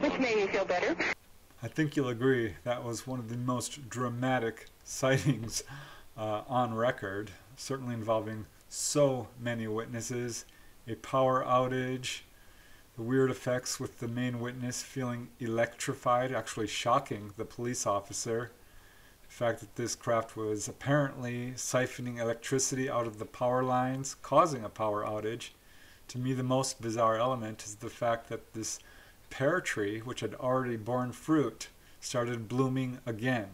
which made me feel better. I think you'll agree that was one of the most dramatic sightings uh, on record, certainly involving so many witnesses, a power outage, the weird effects with the main witness feeling electrified, actually shocking the police officer. The fact that this craft was apparently siphoning electricity out of the power lines, causing a power outage. To me, the most bizarre element is the fact that this pear tree, which had already borne fruit, started blooming again.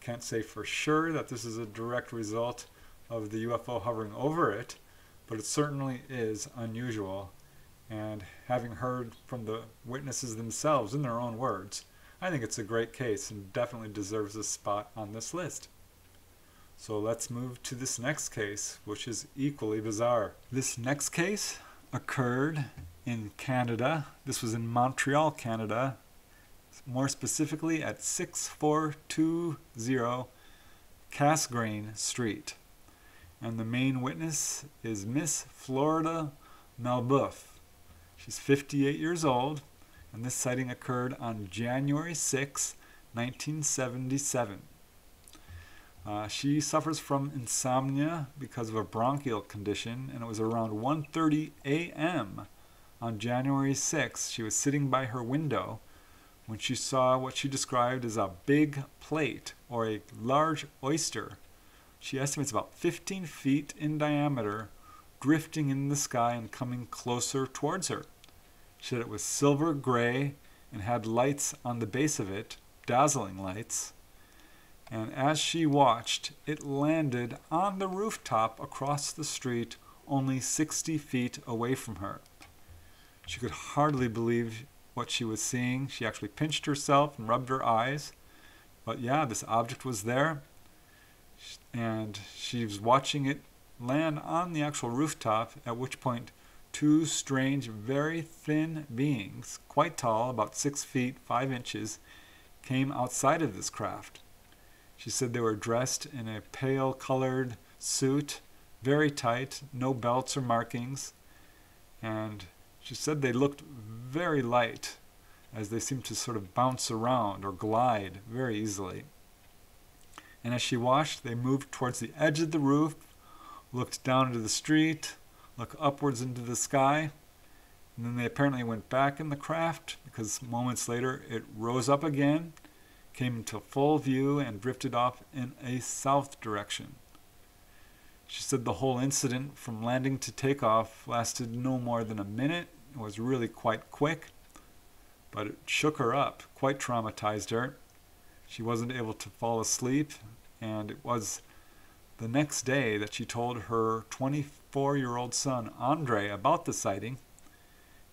Can't say for sure that this is a direct result of the UFO hovering over it, but it certainly is unusual. And having heard from the witnesses themselves in their own words, I think it's a great case and definitely deserves a spot on this list. So let's move to this next case, which is equally bizarre. This next case occurred in Canada. This was in Montreal, Canada, more specifically at 6420 Casgrain Street. And the main witness is Miss Florida Malboeuf. She's 58 years old, and this sighting occurred on January 6, 1977. Uh, she suffers from insomnia because of a bronchial condition, and it was around 1:30 a.m. on January 6. She was sitting by her window when she saw what she described as a big plate or a large oyster. She estimates about 15 feet in diameter, drifting in the sky and coming closer towards her. She said it was silver gray and had lights on the base of it, dazzling lights and as she watched, it landed on the rooftop across the street, only 60 feet away from her. She could hardly believe what she was seeing. She actually pinched herself and rubbed her eyes. But yeah, this object was there, and she was watching it land on the actual rooftop, at which point, two strange, very thin beings, quite tall, about six feet, five inches, came outside of this craft. She said they were dressed in a pale colored suit, very tight, no belts or markings, and she said they looked very light as they seemed to sort of bounce around or glide very easily. And as she watched, they moved towards the edge of the roof, looked down into the street, looked upwards into the sky, and then they apparently went back in the craft because moments later it rose up again came into full view and drifted off in a south direction. She said the whole incident from landing to takeoff lasted no more than a minute. It was really quite quick, but it shook her up, quite traumatized her. She wasn't able to fall asleep, and it was the next day that she told her 24 year old son, Andre, about the sighting,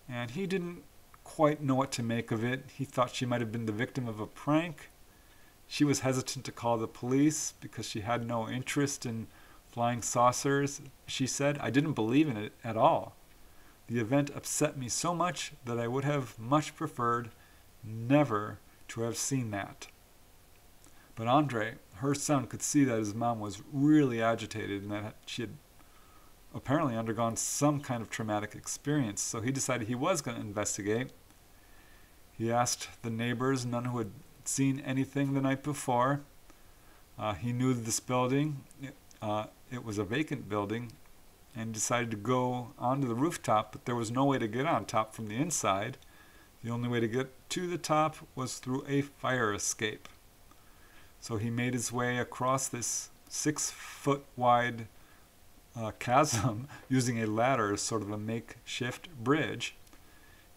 and he didn't quite know what to make of it. He thought she might have been the victim of a prank. She was hesitant to call the police because she had no interest in flying saucers. She said, I didn't believe in it at all. The event upset me so much that I would have much preferred never to have seen that. But Andre, her son, could see that his mom was really agitated and that she had apparently undergone some kind of traumatic experience, so he decided he was going to investigate. He asked the neighbors, none who had seen anything the night before. Uh, he knew this building. Uh, it was a vacant building and decided to go onto the rooftop, but there was no way to get on top from the inside. The only way to get to the top was through a fire escape. So he made his way across this six foot wide uh, chasm using a ladder as sort of a makeshift bridge.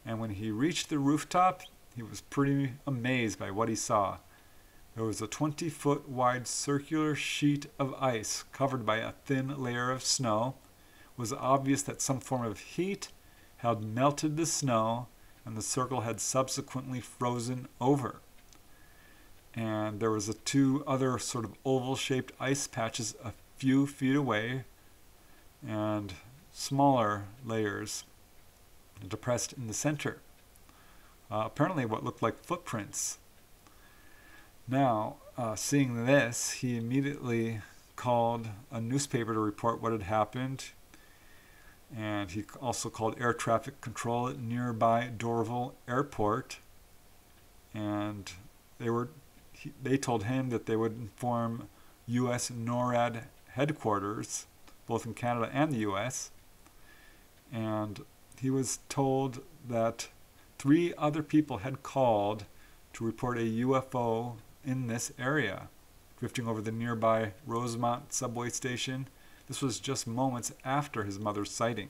And when he reached the rooftop, he was pretty amazed by what he saw. There was a 20 foot wide circular sheet of ice covered by a thin layer of snow. It was obvious that some form of heat had melted the snow and the circle had subsequently frozen over. And there was a two other sort of oval-shaped ice patches a few feet away, and smaller layers depressed in the center. Uh, apparently, what looked like footprints. Now, uh, seeing this, he immediately called a newspaper to report what had happened. And he also called air traffic control at nearby Dorval Airport. And they were he, they told him that they would inform U.S. NORAD headquarters, both in Canada and the U.S. And he was told that three other people had called to report a UFO in this area, drifting over the nearby Rosemont subway station. This was just moments after his mother's sighting.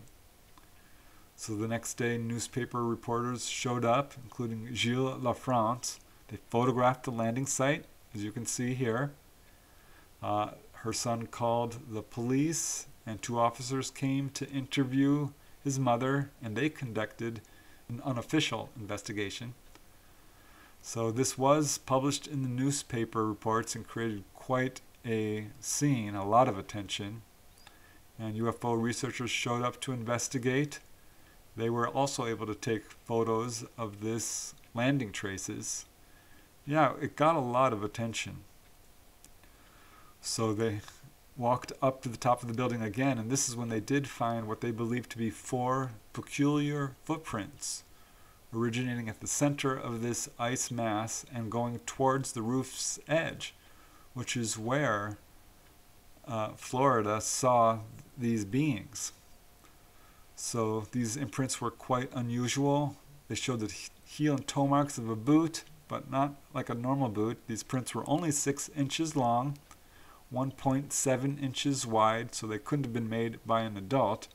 So the next day, newspaper reporters showed up, including Gilles Lafrance. They photographed the landing site, as you can see here. Uh, her son called the police, and two officers came to interview his mother, and they conducted an unofficial investigation. So this was published in the newspaper reports and created quite a scene, a lot of attention. And UFO researchers showed up to investigate. They were also able to take photos of this landing traces. Yeah, it got a lot of attention. So they walked up to the top of the building again, and this is when they did find what they believed to be four peculiar footprints originating at the center of this ice mass and going towards the roof's edge, which is where uh, Florida saw these beings. So these imprints were quite unusual. They showed the heel and toe marks of a boot, but not like a normal boot. These prints were only six inches long, 1.7 inches wide, so they couldn't have been made by an adult.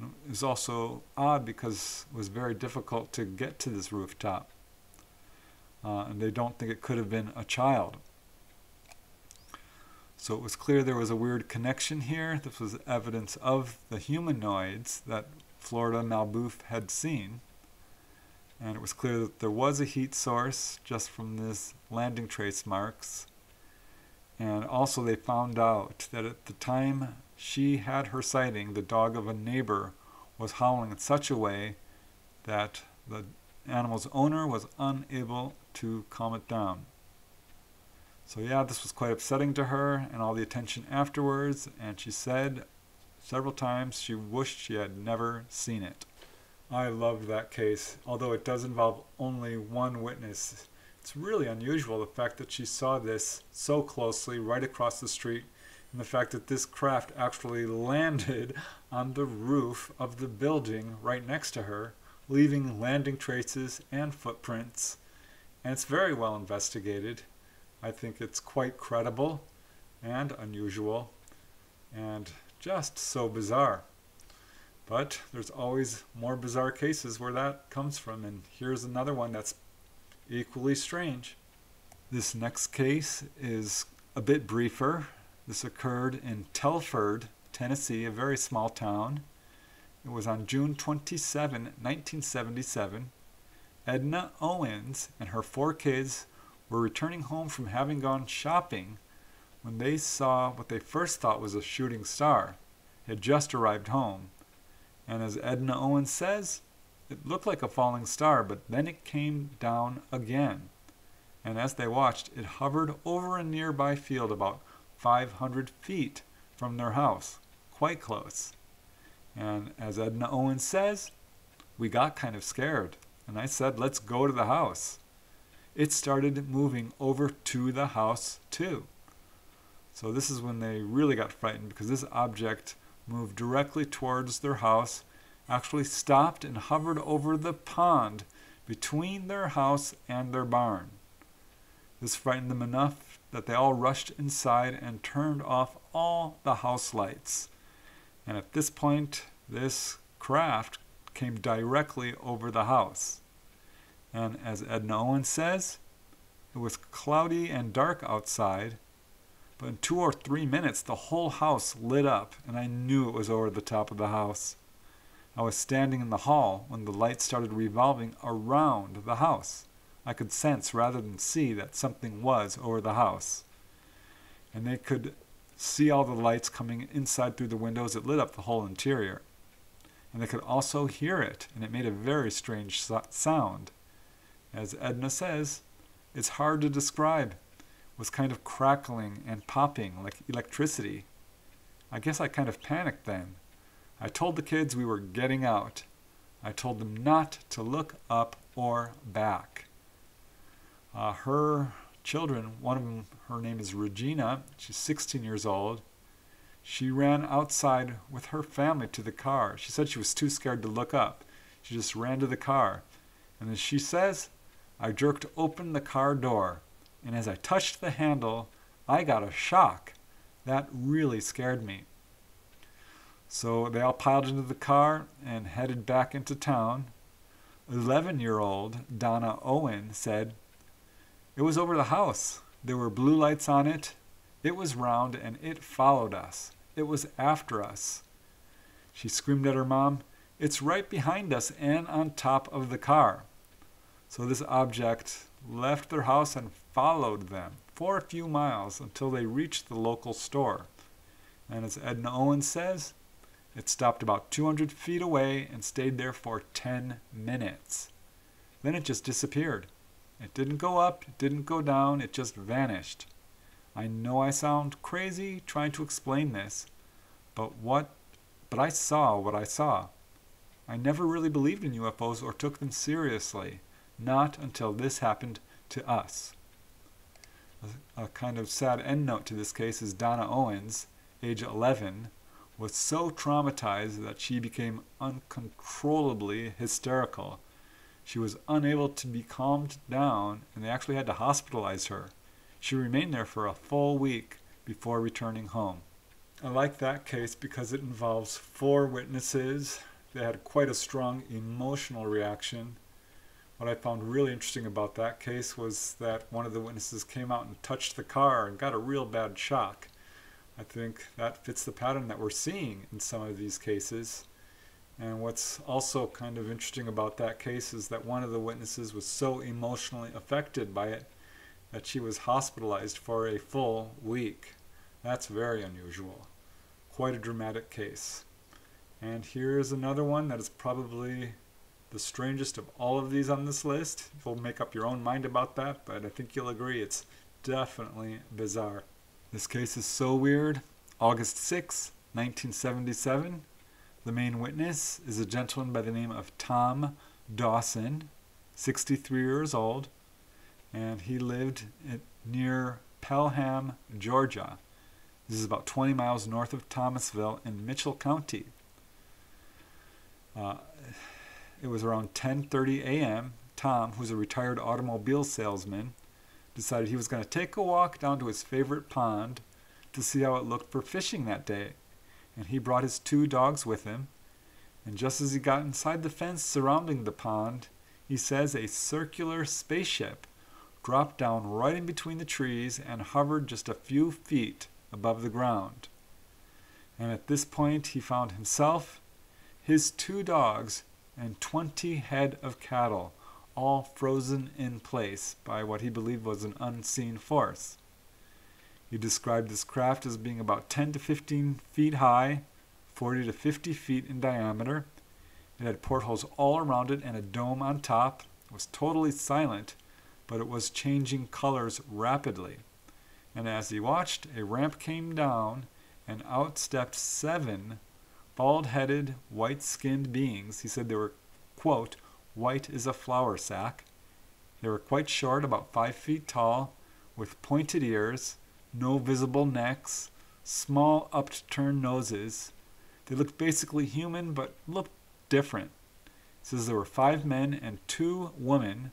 It was also odd because it was very difficult to get to this rooftop. Uh, and they don't think it could have been a child. So it was clear there was a weird connection here. This was evidence of the humanoids that Florida Malboeuf had seen. And it was clear that there was a heat source just from this landing trace marks. And also they found out that at the time she had her sighting, the dog of a neighbor was howling in such a way that the animal's owner was unable to calm it down. So, yeah, this was quite upsetting to her and all the attention afterwards, and she said several times she wished she had never seen it. I loved that case, although it does involve only one witness. It's really unusual the fact that she saw this so closely right across the street and the fact that this craft actually landed on the roof of the building right next to her, leaving landing traces and footprints. And it's very well investigated. I think it's quite credible and unusual and just so bizarre. But there's always more bizarre cases where that comes from, and here's another one that's equally strange. This next case is a bit briefer this occurred in Telford, Tennessee, a very small town. It was on June 27, 1977. Edna Owens and her four kids were returning home from having gone shopping when they saw what they first thought was a shooting star. It had just arrived home. And as Edna Owens says, it looked like a falling star, but then it came down again. And as they watched, it hovered over a nearby field about 500 feet from their house, quite close. And as Edna Owens says, we got kind of scared. And I said, let's go to the house. It started moving over to the house too. So this is when they really got frightened because this object moved directly towards their house, actually stopped and hovered over the pond between their house and their barn. This frightened them enough that they all rushed inside and turned off all the house lights. And at this point, this craft came directly over the house. And as Edna Owen says, it was cloudy and dark outside, but in two or three minutes the whole house lit up, and I knew it was over the top of the house. I was standing in the hall when the light started revolving around the house. I could sense rather than see that something was over the house. And they could see all the lights coming inside through the windows. It lit up the whole interior. And they could also hear it, and it made a very strange so- sound. As Edna says, it's hard to describe. Was kind of crackling and popping like electricity. I guess I kind of panicked then. I told the kids we were getting out. I told them not to look up or back. Uh, her children, one of them, her name is Regina, she's 16 years old. She ran outside with her family to the car. She said she was too scared to look up. She just ran to the car. And as she says, I jerked open the car door. And as I touched the handle, I got a shock. That really scared me. So they all piled into the car and headed back into town. 11 year old Donna Owen said, It was over the house. There were blue lights on it. It was round and it followed us. It was after us. She screamed at her mom, It's right behind us and on top of the car. So this object left their house and followed them for a few miles until they reached the local store. And as Edna Owen says, it stopped about 200 feet away and stayed there for 10 minutes. Then it just disappeared. It didn't go up, it didn't go down, it just vanished. I know I sound crazy trying to explain this, but what but I saw what I saw. I never really believed in UFOs or took them seriously, not until this happened to us. A, kind of sad end note to this case is Donna Owens, age 11, was so traumatized that she became uncontrollably hysterical. She was unable to be calmed down, and they actually had to hospitalize her. She remained there for a full week before returning home. I like that case because it involves four witnesses. They had quite a strong emotional reaction. What I found really interesting about that case was that one of the witnesses came out and touched the car and got a real bad shock. I think that fits the pattern that we're seeing in some of these cases. And what's also kind of interesting about that case is that one of the witnesses was so emotionally affected by it that she was hospitalized for a full week. That's very unusual. Quite a dramatic case. And here's another one that is probably the strangest of all of these on this list. You'll make up your own mind about that, but I think you'll agree it's definitely bizarre. This case is so weird. August 6, 1977. The main witness is a gentleman by the name of Tom Dawson, 63 years old, and he lived at, near Pelham, Georgia. This is about 20 miles north of Thomasville in Mitchell County. Uh, it was around 10:30 a.m. Tom, who's a retired automobile salesman, decided he was going to take a walk down to his favorite pond to see how it looked for fishing that day. And he brought his two dogs with him. And just as he got inside the fence surrounding the pond, he says a circular spaceship dropped down right in between the trees and hovered just a few feet above the ground. And at this point, he found himself, his two dogs, and 20 head of cattle, all frozen in place by what he believed was an unseen force. He described this craft as being about 10 to 15 feet high, 40 to 50 feet in diameter. It had portholes all around it and a dome on top. It was totally silent, but it was changing colors rapidly. And as he watched, a ramp came down, and out stepped seven bald headed, white skinned beings. He said they were, quote, white as a flour sack. They were quite short, about five feet tall, with pointed ears, no visible necks, small upturned noses. They looked basically human, but looked different. He says there were five men and two women.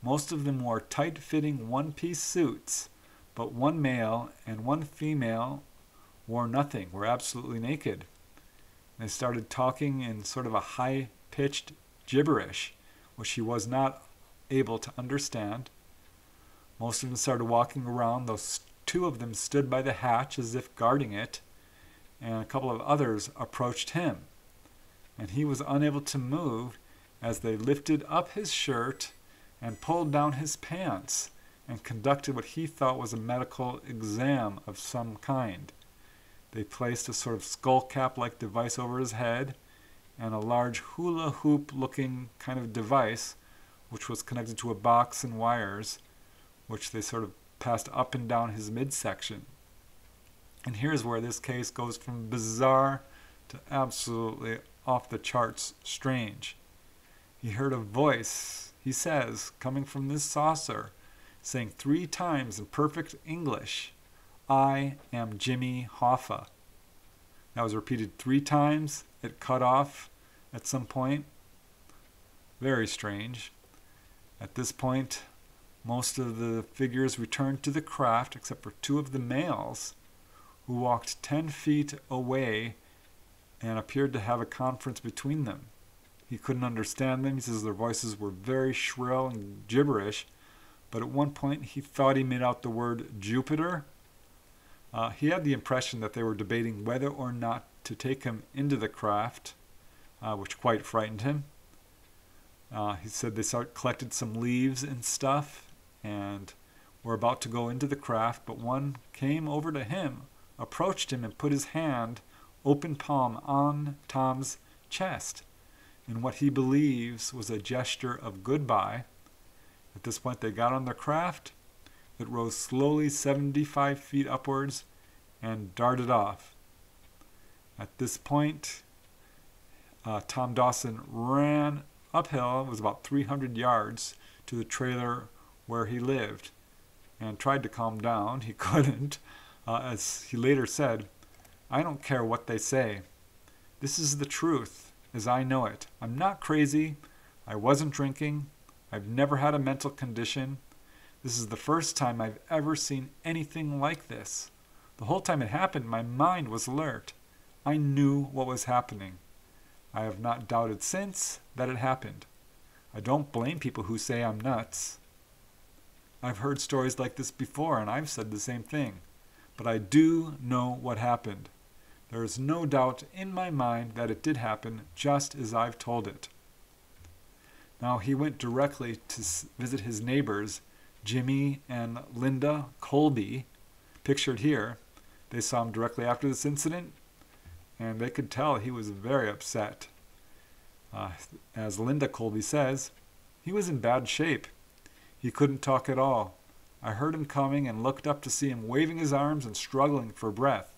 Most of them wore tight fitting one piece suits, but one male and one female wore nothing, were absolutely naked. They started talking in sort of a high pitched gibberish, which he was not able to understand. Most of them started walking around, though two of them stood by the hatch as if guarding it, and a couple of others approached him. And he was unable to move as they lifted up his shirt and pulled down his pants and conducted what he thought was a medical exam of some kind. They placed a sort of skull cap like device over his head and a large hula hoop looking kind of device which was connected to a box and wires which they sort of passed up and down his midsection. And here's where this case goes from bizarre to absolutely off the charts strange. He heard a voice, he says, coming from this saucer, saying three times in perfect English, I am Jimmy Hoffa. That was repeated three times. It cut off at some point. Very strange. At this point, most of the figures returned to the craft except for two of the males who walked 10 feet away and appeared to have a conference between them. He couldn't understand them. He says their voices were very shrill and gibberish, but at one point he thought he made out the word Jupiter. Uh, he had the impression that they were debating whether or not to take him into the craft, uh, which quite frightened him. Uh, he said they start, collected some leaves and stuff and were about to go into the craft, but one came over to him, approached him, and put his hand, open palm, on Tom's chest in what he believes was a gesture of goodbye. At this point, they got on their craft. It rose slowly 75 feet upwards and darted off. At this point, uh, Tom Dawson ran uphill, it was about 300 yards, to the trailer where he lived and tried to calm down. He couldn't. Uh, as he later said, I don't care what they say. This is the truth as I know it. I'm not crazy. I wasn't drinking. I've never had a mental condition. This is the first time I've ever seen anything like this. The whole time it happened, my mind was alert. I knew what was happening. I have not doubted since that it happened. I don't blame people who say I'm nuts. I've heard stories like this before and I've said the same thing. But I do know what happened. There is no doubt in my mind that it did happen just as I've told it. Now he went directly to visit his neighbors, Jimmy and Linda Colby, pictured here. They saw him directly after this incident, and they could tell he was very upset. Uh, as Linda Colby says, he was in bad shape. He couldn't talk at all. I heard him coming and looked up to see him waving his arms and struggling for breath.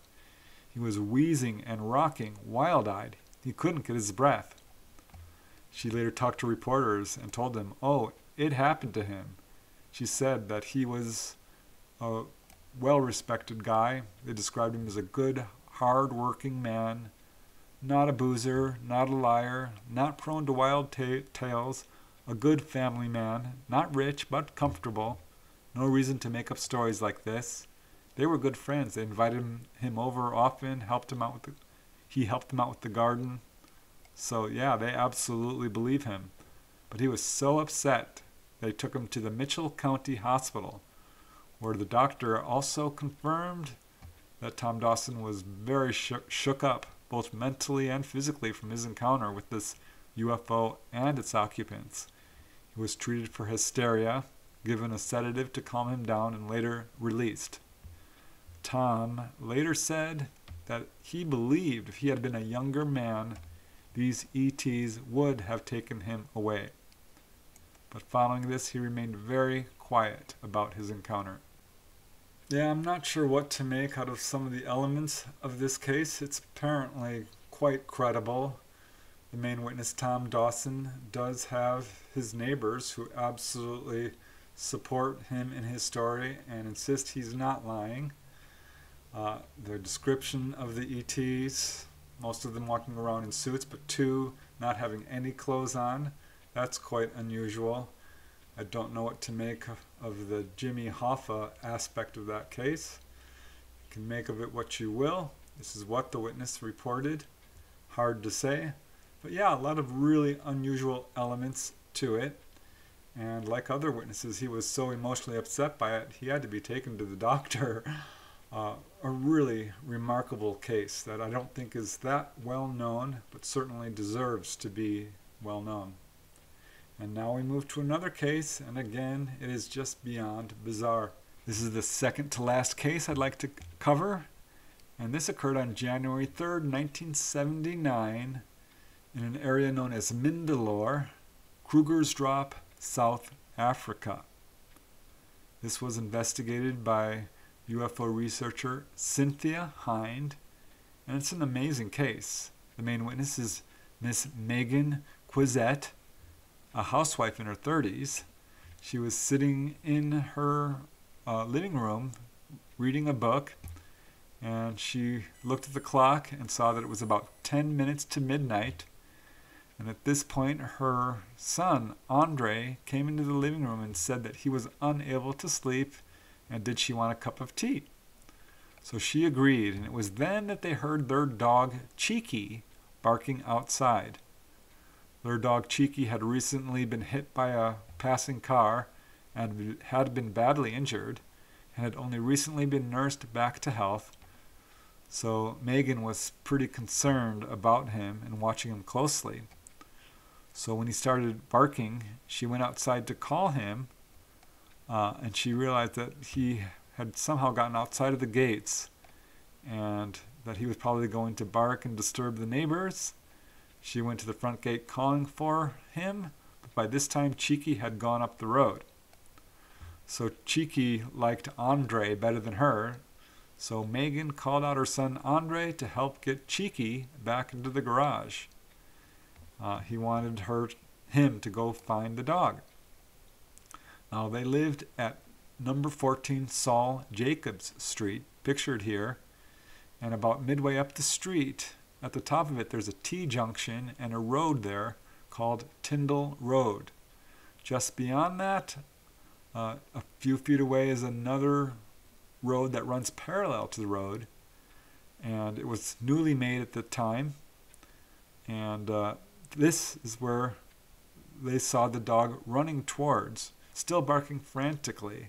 He was wheezing and rocking, wild eyed. He couldn't get his breath. She later talked to reporters and told them, oh, it happened to him. She said that he was a well respected guy. They described him as a good, hard working man, not a boozer, not a liar, not prone to wild ta- tales, a good family man, not rich but comfortable. No reason to make up stories like this. They were good friends. They invited him, him over often, helped him out with the, he helped them out with the garden. So yeah, they absolutely believe him. But he was so upset they took him to the Mitchell County Hospital, where the doctor also confirmed that Tom Dawson was very shook, shook up, both mentally and physically, from his encounter with this UFO and its occupants. He was treated for hysteria, given a sedative to calm him down, and later released. Tom later said that he believed if he had been a younger man, these ETs would have taken him away. But following this, he remained very quiet about his encounter. Yeah, I'm not sure what to make out of some of the elements of this case. It's apparently quite credible. The main witness, Tom Dawson, does have his neighbors who absolutely support him in his story and insist he's not lying. Uh, the description of the ETs, most of them walking around in suits, but two not having any clothes on, that's quite unusual. I don't know what to make of the Jimmy Hoffa aspect of that case. You can make of it what you will. This is what the witness reported. Hard to say. But yeah, a lot of really unusual elements to it. And like other witnesses, he was so emotionally upset by it, he had to be taken to the doctor. Uh, a really remarkable case that I don't think is that well known, but certainly deserves to be well known. And now we move to another case, and again, it is just beyond bizarre. This is the second to last case I'd like to cover, and this occurred on January 3rd, 1979, in an area known as Mindalore, Krugersdorp, South Africa. This was investigated by UFO researcher Cynthia Hind, and it's an amazing case. The main witness is Miss Megan Quezet, a housewife in her 30s. She was sitting in her uh, living room reading a book, and she looked at the clock and saw that it was about 10 minutes to midnight. And at this point, her son, Andre, came into the living room and said that he was unable to sleep and did she want a cup of tea? So she agreed, and it was then that they heard their dog, Cheeky, barking outside. Their dog Cheeky had recently been hit by a passing car and had been badly injured and had only recently been nursed back to health. So Megan was pretty concerned about him and watching him closely. So when he started barking, she went outside to call him, uh, and she realized that he had somehow gotten outside of the gates and that he was probably going to bark and disturb the neighbors. She went to the front gate calling for him, but by this time Cheeky had gone up the road. So Cheeky liked Andre better than her, so Megan called out her son Andre to help get Cheeky back into the garage. Uh, he wanted her, him to go find the dog. Now they lived at number 14 Saul Jacobs Street, pictured here, and about midway up the street, at the top of it, there's a T junction and a road there called Tyndall Road. Just beyond that, uh, a few feet away is another road that runs parallel to the road, and it was newly made at the time. And uh, this is where they saw the dog running towards, still barking frantically,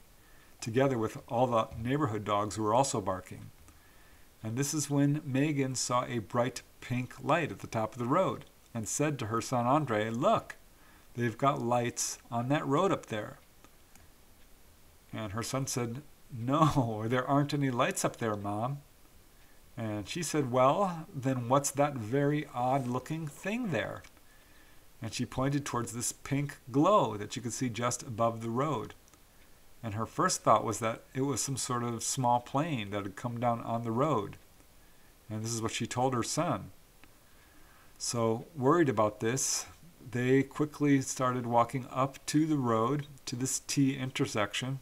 together with all the neighborhood dogs who were also barking. And this is when Megan saw a bright pink light at the top of the road and said to her son Andre, Look, they've got lights on that road up there. And her son said, No, there aren't any lights up there, Mom. And she said, Well, then what's that very odd looking thing there? And she pointed towards this pink glow that you could see just above the road. And her first thought was that it was some sort of small plane that had come down on the road. And this is what she told her son. So, worried about this, they quickly started walking up to the road to this T intersection.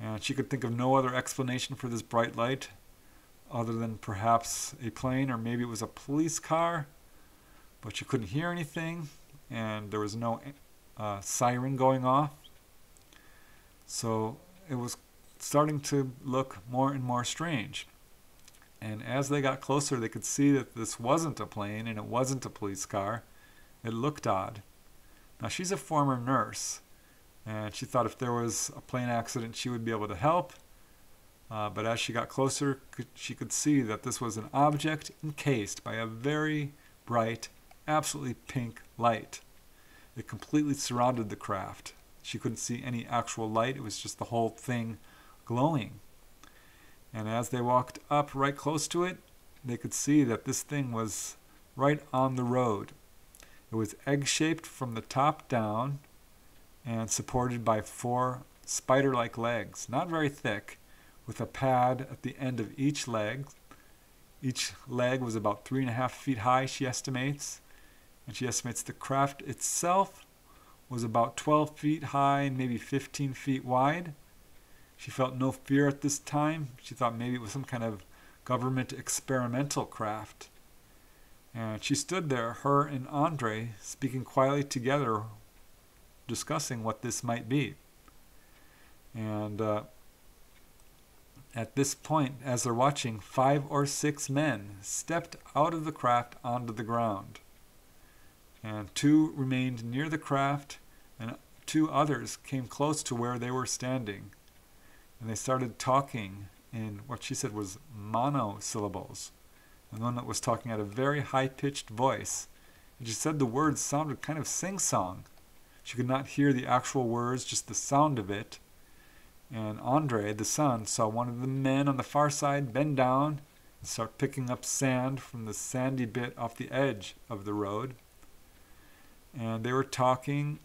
And she could think of no other explanation for this bright light other than perhaps a plane or maybe it was a police car. But she couldn't hear anything, and there was no uh, siren going off. So it was starting to look more and more strange. And as they got closer, they could see that this wasn't a plane and it wasn't a police car. It looked odd. Now, she's a former nurse, and she thought if there was a plane accident, she would be able to help. Uh, but as she got closer, she could see that this was an object encased by a very bright, absolutely pink light. It completely surrounded the craft. She couldn't see any actual light, it was just the whole thing glowing. And as they walked up right close to it, they could see that this thing was right on the road. It was egg shaped from the top down and supported by four spider like legs, not very thick, with a pad at the end of each leg. Each leg was about three and a half feet high, she estimates. And she estimates the craft itself was about 12 feet high and maybe 15 feet wide. She felt no fear at this time. She thought maybe it was some kind of government experimental craft. And she stood there, her and Andre, speaking quietly together, discussing what this might be. And uh, at this point, as they're watching, five or six men stepped out of the craft onto the ground. And two remained near the craft and two others came close to where they were standing. And they started talking in what she said was monosyllables. And one that was talking at a very high pitched voice. And she said the words sounded kind of sing song. She could not hear the actual words, just the sound of it. And Andre, the son, saw one of the men on the far side bend down and start picking up sand from the sandy bit off the edge of the road. And they were talking,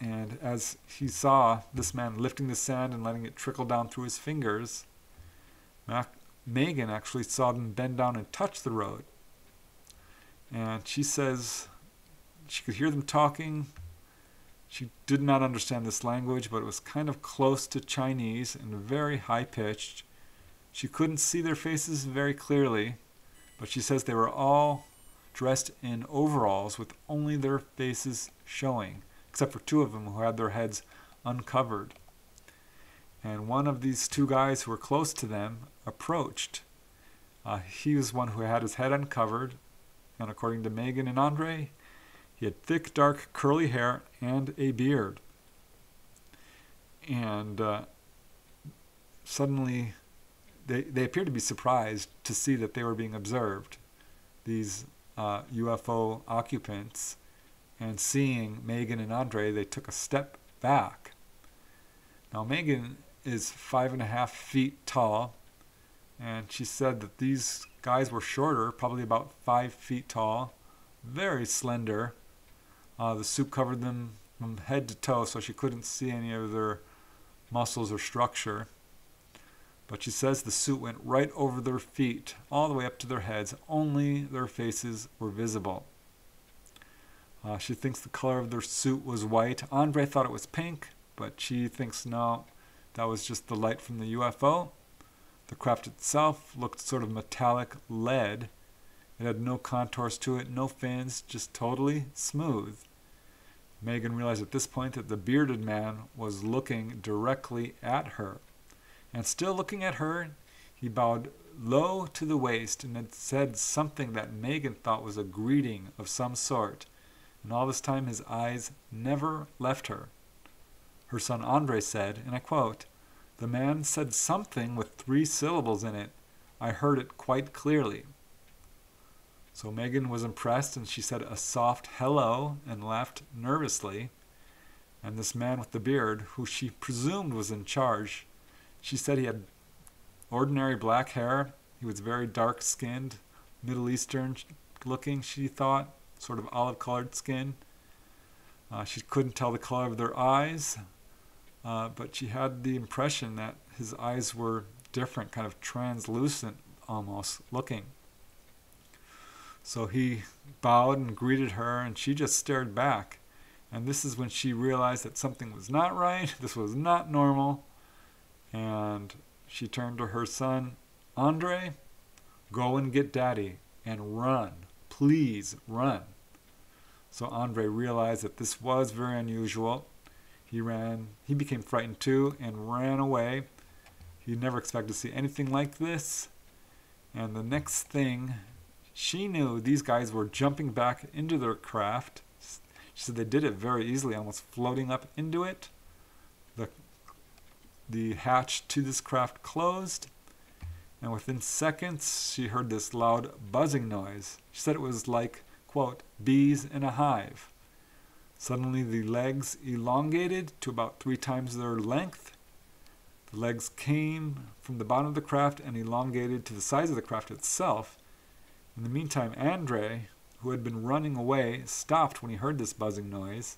and as he saw this man lifting the sand and letting it trickle down through his fingers, Mac- Megan actually saw them bend down and touch the road. And she says she could hear them talking. She did not understand this language, but it was kind of close to Chinese and very high pitched. She couldn't see their faces very clearly, but she says they were all dressed in overalls with only their faces showing, except for two of them who had their heads uncovered. And one of these two guys who were close to them approached. Uh, he was one who had his head uncovered, and according to Megan and Andre, he had thick, dark, curly hair and a beard. And uh, suddenly, they, they appeared to be surprised to see that they were being observed, these uh, UFO occupants. And seeing Megan and Andre, they took a step back. Now, Megan is five and a half feet tall, and she said that these guys were shorter, probably about five feet tall, very slender. Uh, the suit covered them from head to toe, so she couldn't see any of their muscles or structure. But she says the suit went right over their feet, all the way up to their heads. Only their faces were visible. Uh, she thinks the color of their suit was white. Andre thought it was pink, but she thinks no, that was just the light from the UFO. The craft itself looked sort of metallic lead. It had no contours to it, no fins, just totally smooth. Megan realized at this point that the bearded man was looking directly at her. And still looking at her, he bowed low to the waist and had said something that Megan thought was a greeting of some sort. And all this time his eyes never left her. Her son Andre said, and I quote, The man said something with three syllables in it. I heard it quite clearly. So Megan was impressed and she said a soft hello and laughed nervously. And this man with the beard, who she presumed was in charge, she said he had ordinary black hair. He was very dark skinned, Middle Eastern looking, she thought, sort of olive colored skin. Uh, she couldn't tell the color of their eyes, uh, but she had the impression that his eyes were different, kind of translucent almost looking. So he bowed and greeted her, and she just stared back. And this is when she realized that something was not right, this was not normal. And she turned to her son, Andre, go and get daddy and run. Please run. So Andre realized that this was very unusual. He ran, he became frightened too and ran away. He never expected to see anything like this. And the next thing she knew these guys were jumping back into their craft. She said they did it very easily, almost floating up into it. The, the hatch to this craft closed, and within seconds she heard this loud buzzing noise. She said it was like, quote, bees in a hive. Suddenly the legs elongated to about three times their length. The legs came from the bottom of the craft and elongated to the size of the craft itself in the meantime, Andre, who had been running away, stopped when he heard this buzzing noise.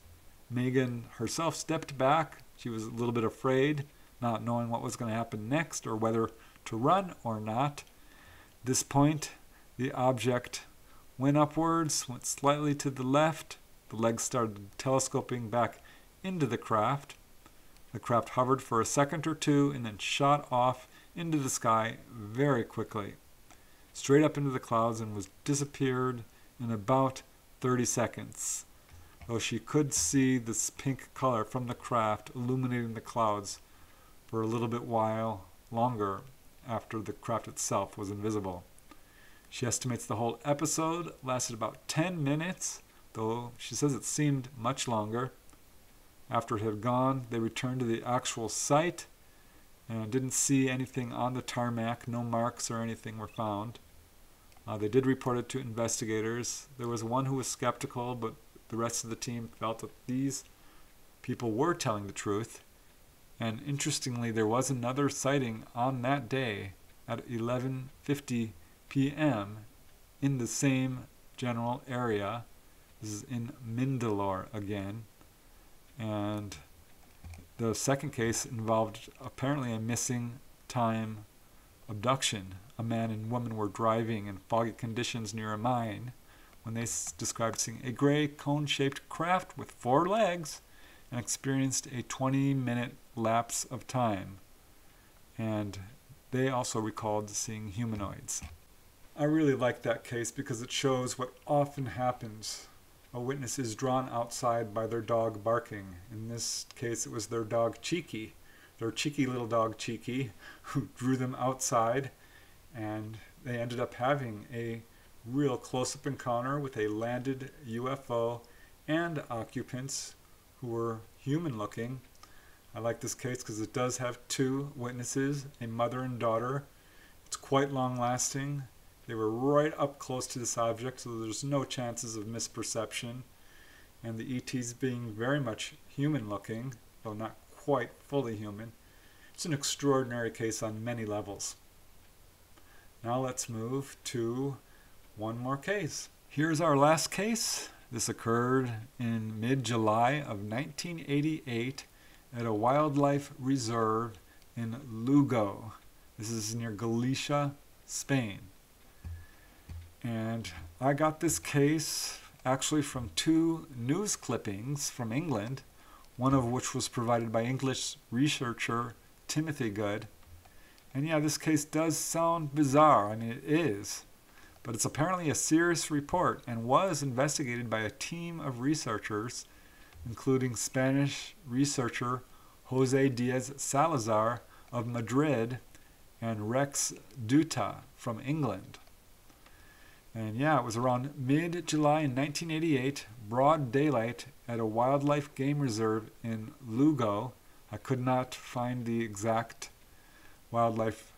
Megan herself stepped back. She was a little bit afraid, not knowing what was going to happen next or whether to run or not. At this point, the object went upwards, went slightly to the left. The legs started telescoping back into the craft. The craft hovered for a second or two and then shot off into the sky very quickly straight up into the clouds and was disappeared in about 30 seconds. Though she could see this pink color from the craft illuminating the clouds for a little bit while longer after the craft itself was invisible. She estimates the whole episode lasted about 10 minutes, though she says it seemed much longer. After it had gone, they returned to the actual site and didn't see anything on the tarmac. No marks or anything were found. Uh, they did report it to investigators. There was one who was skeptical, but the rest of the team felt that these people were telling the truth. And interestingly, there was another sighting on that day at 11:50 p.m. in the same general area. This is in Mindalore again. And the second case involved apparently a missing time abduction. A man and woman were driving in foggy conditions near a mine when they described seeing a gray cone shaped craft with four legs and experienced a 20 minute lapse of time. And they also recalled seeing humanoids. I really like that case because it shows what often happens. A witness is drawn outside by their dog barking. In this case, it was their dog Cheeky, their cheeky little dog Cheeky, who drew them outside, and they ended up having a real close up encounter with a landed UFO and occupants who were human looking. I like this case because it does have two witnesses, a mother and daughter. It's quite long lasting. They were right up close to this object, so there's no chances of misperception. And the ETs being very much human looking, though not quite fully human. It's an extraordinary case on many levels. Now let's move to one more case. Here's our last case. This occurred in mid July of 1988 at a wildlife reserve in Lugo. This is near Galicia, Spain. And I got this case actually from two news clippings from England, one of which was provided by English researcher Timothy Good. And yeah, this case does sound bizarre. I mean, it is. But it's apparently a serious report and was investigated by a team of researchers, including Spanish researcher Jose Diaz Salazar of Madrid and Rex Dutta from England. And yeah, it was around mid July in 1988, broad daylight at a wildlife game reserve in Lugo. I could not find the exact wildlife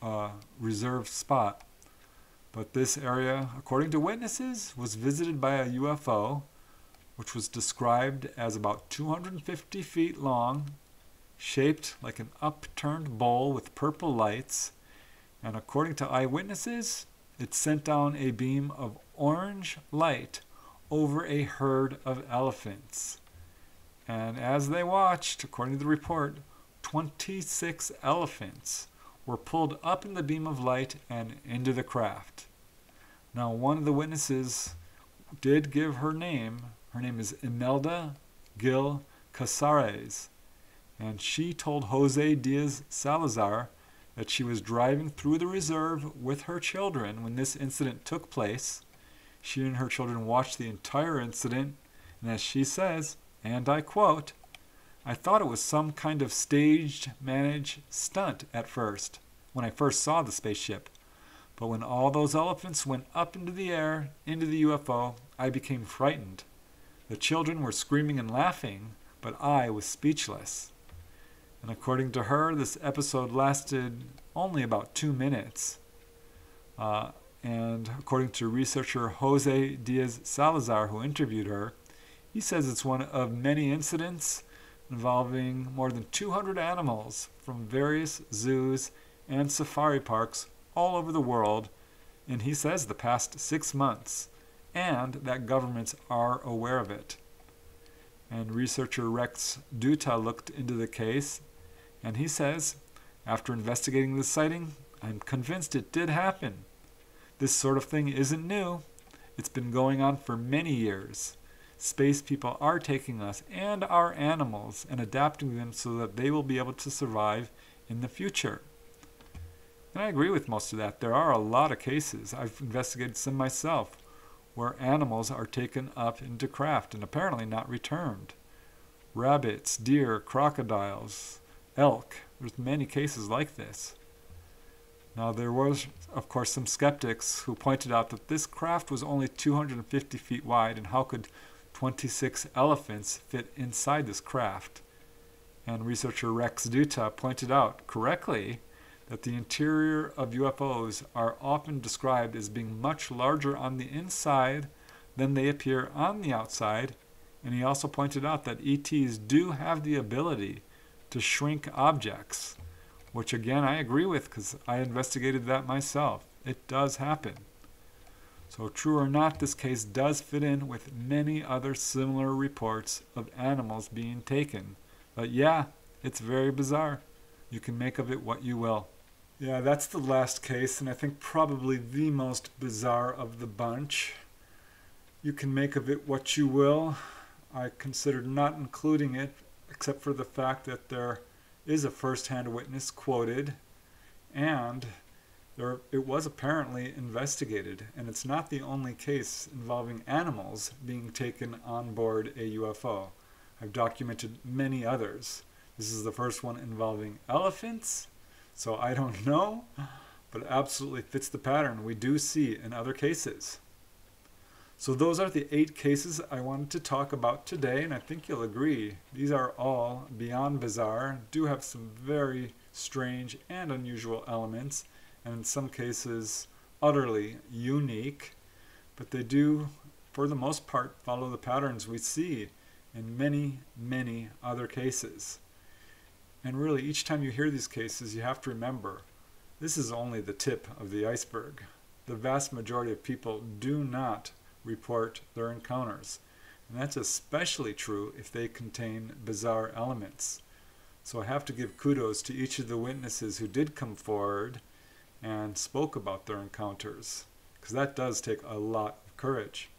uh, reserve spot, but this area, according to witnesses, was visited by a UFO, which was described as about 250 feet long, shaped like an upturned bowl with purple lights, and according to eyewitnesses, it sent down a beam of orange light over a herd of elephants. And as they watched, according to the report, 26 elephants were pulled up in the beam of light and into the craft. Now, one of the witnesses did give her name. Her name is Imelda Gil Casares. And she told Jose Diaz Salazar that she was driving through the reserve with her children when this incident took place. She and her children watched the entire incident, and as she says, and I quote, I thought it was some kind of staged, managed stunt at first, when I first saw the spaceship. But when all those elephants went up into the air, into the UFO, I became frightened. The children were screaming and laughing, but I was speechless. And according to her, this episode lasted only about two minutes. Uh, and according to researcher Jose Diaz Salazar, who interviewed her, he says it's one of many incidents involving more than 200 animals from various zoos and safari parks all over the world, and he says the past six months, and that governments are aware of it. And researcher Rex Dutta looked into the case, and he says, after investigating this sighting, I'm convinced it did happen. This sort of thing isn't new. It's been going on for many years. Space people are taking us and our animals and adapting them so that they will be able to survive in the future. And I agree with most of that. There are a lot of cases, I've investigated some myself, where animals are taken up into craft and apparently not returned. Rabbits, deer, crocodiles, elk. There's many cases like this. Now, there was, of course, some skeptics who pointed out that this craft was only 250 feet wide, and how could 26 elephants fit inside this craft? And researcher Rex Dutta pointed out correctly that the interior of UFOs are often described as being much larger on the inside than they appear on the outside, And he also pointed out that ETs do have the ability to shrink objects, which again I agree with because I investigated that myself. It does happen. So, true or not, this case does fit in with many other similar reports of animals being taken. But yeah, it's very bizarre. You can make of it what you will. Yeah, that's the last case, and I think probably the most bizarre of the bunch. You can make of it what you will. I considered not including it, except for the fact that there is a first hand witness quoted, and there, it was apparently investigated, and it's not the only case involving animals being taken on board a UFO. I've documented many others. This is the first one involving elephants, so I don't know, but it absolutely fits the pattern we do see in other cases. So those are the eight cases I wanted to talk about today, and I think you'll agree these are all beyond bizarre, do have some very strange and unusual elements, and in some cases utterly unique, but they do, for the most part, follow the patterns we see in many, many other cases. And really, each time you hear these cases, you have to remember this is only the tip of the iceberg. The vast majority of people do not report their encounters. And that's especially true if they contain bizarre elements. So I have to give kudos to each of the witnesses who did come forward and spoke about their encounters, because that does take a lot of courage.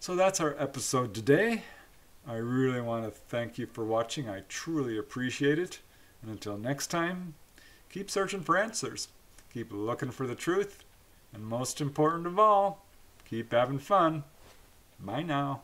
So that's our episode today. I really want to thank you for watching. I truly appreciate it. And until next time, keep searching for answers, keep looking for the truth, and most important of all, Keep having fun. Bye now.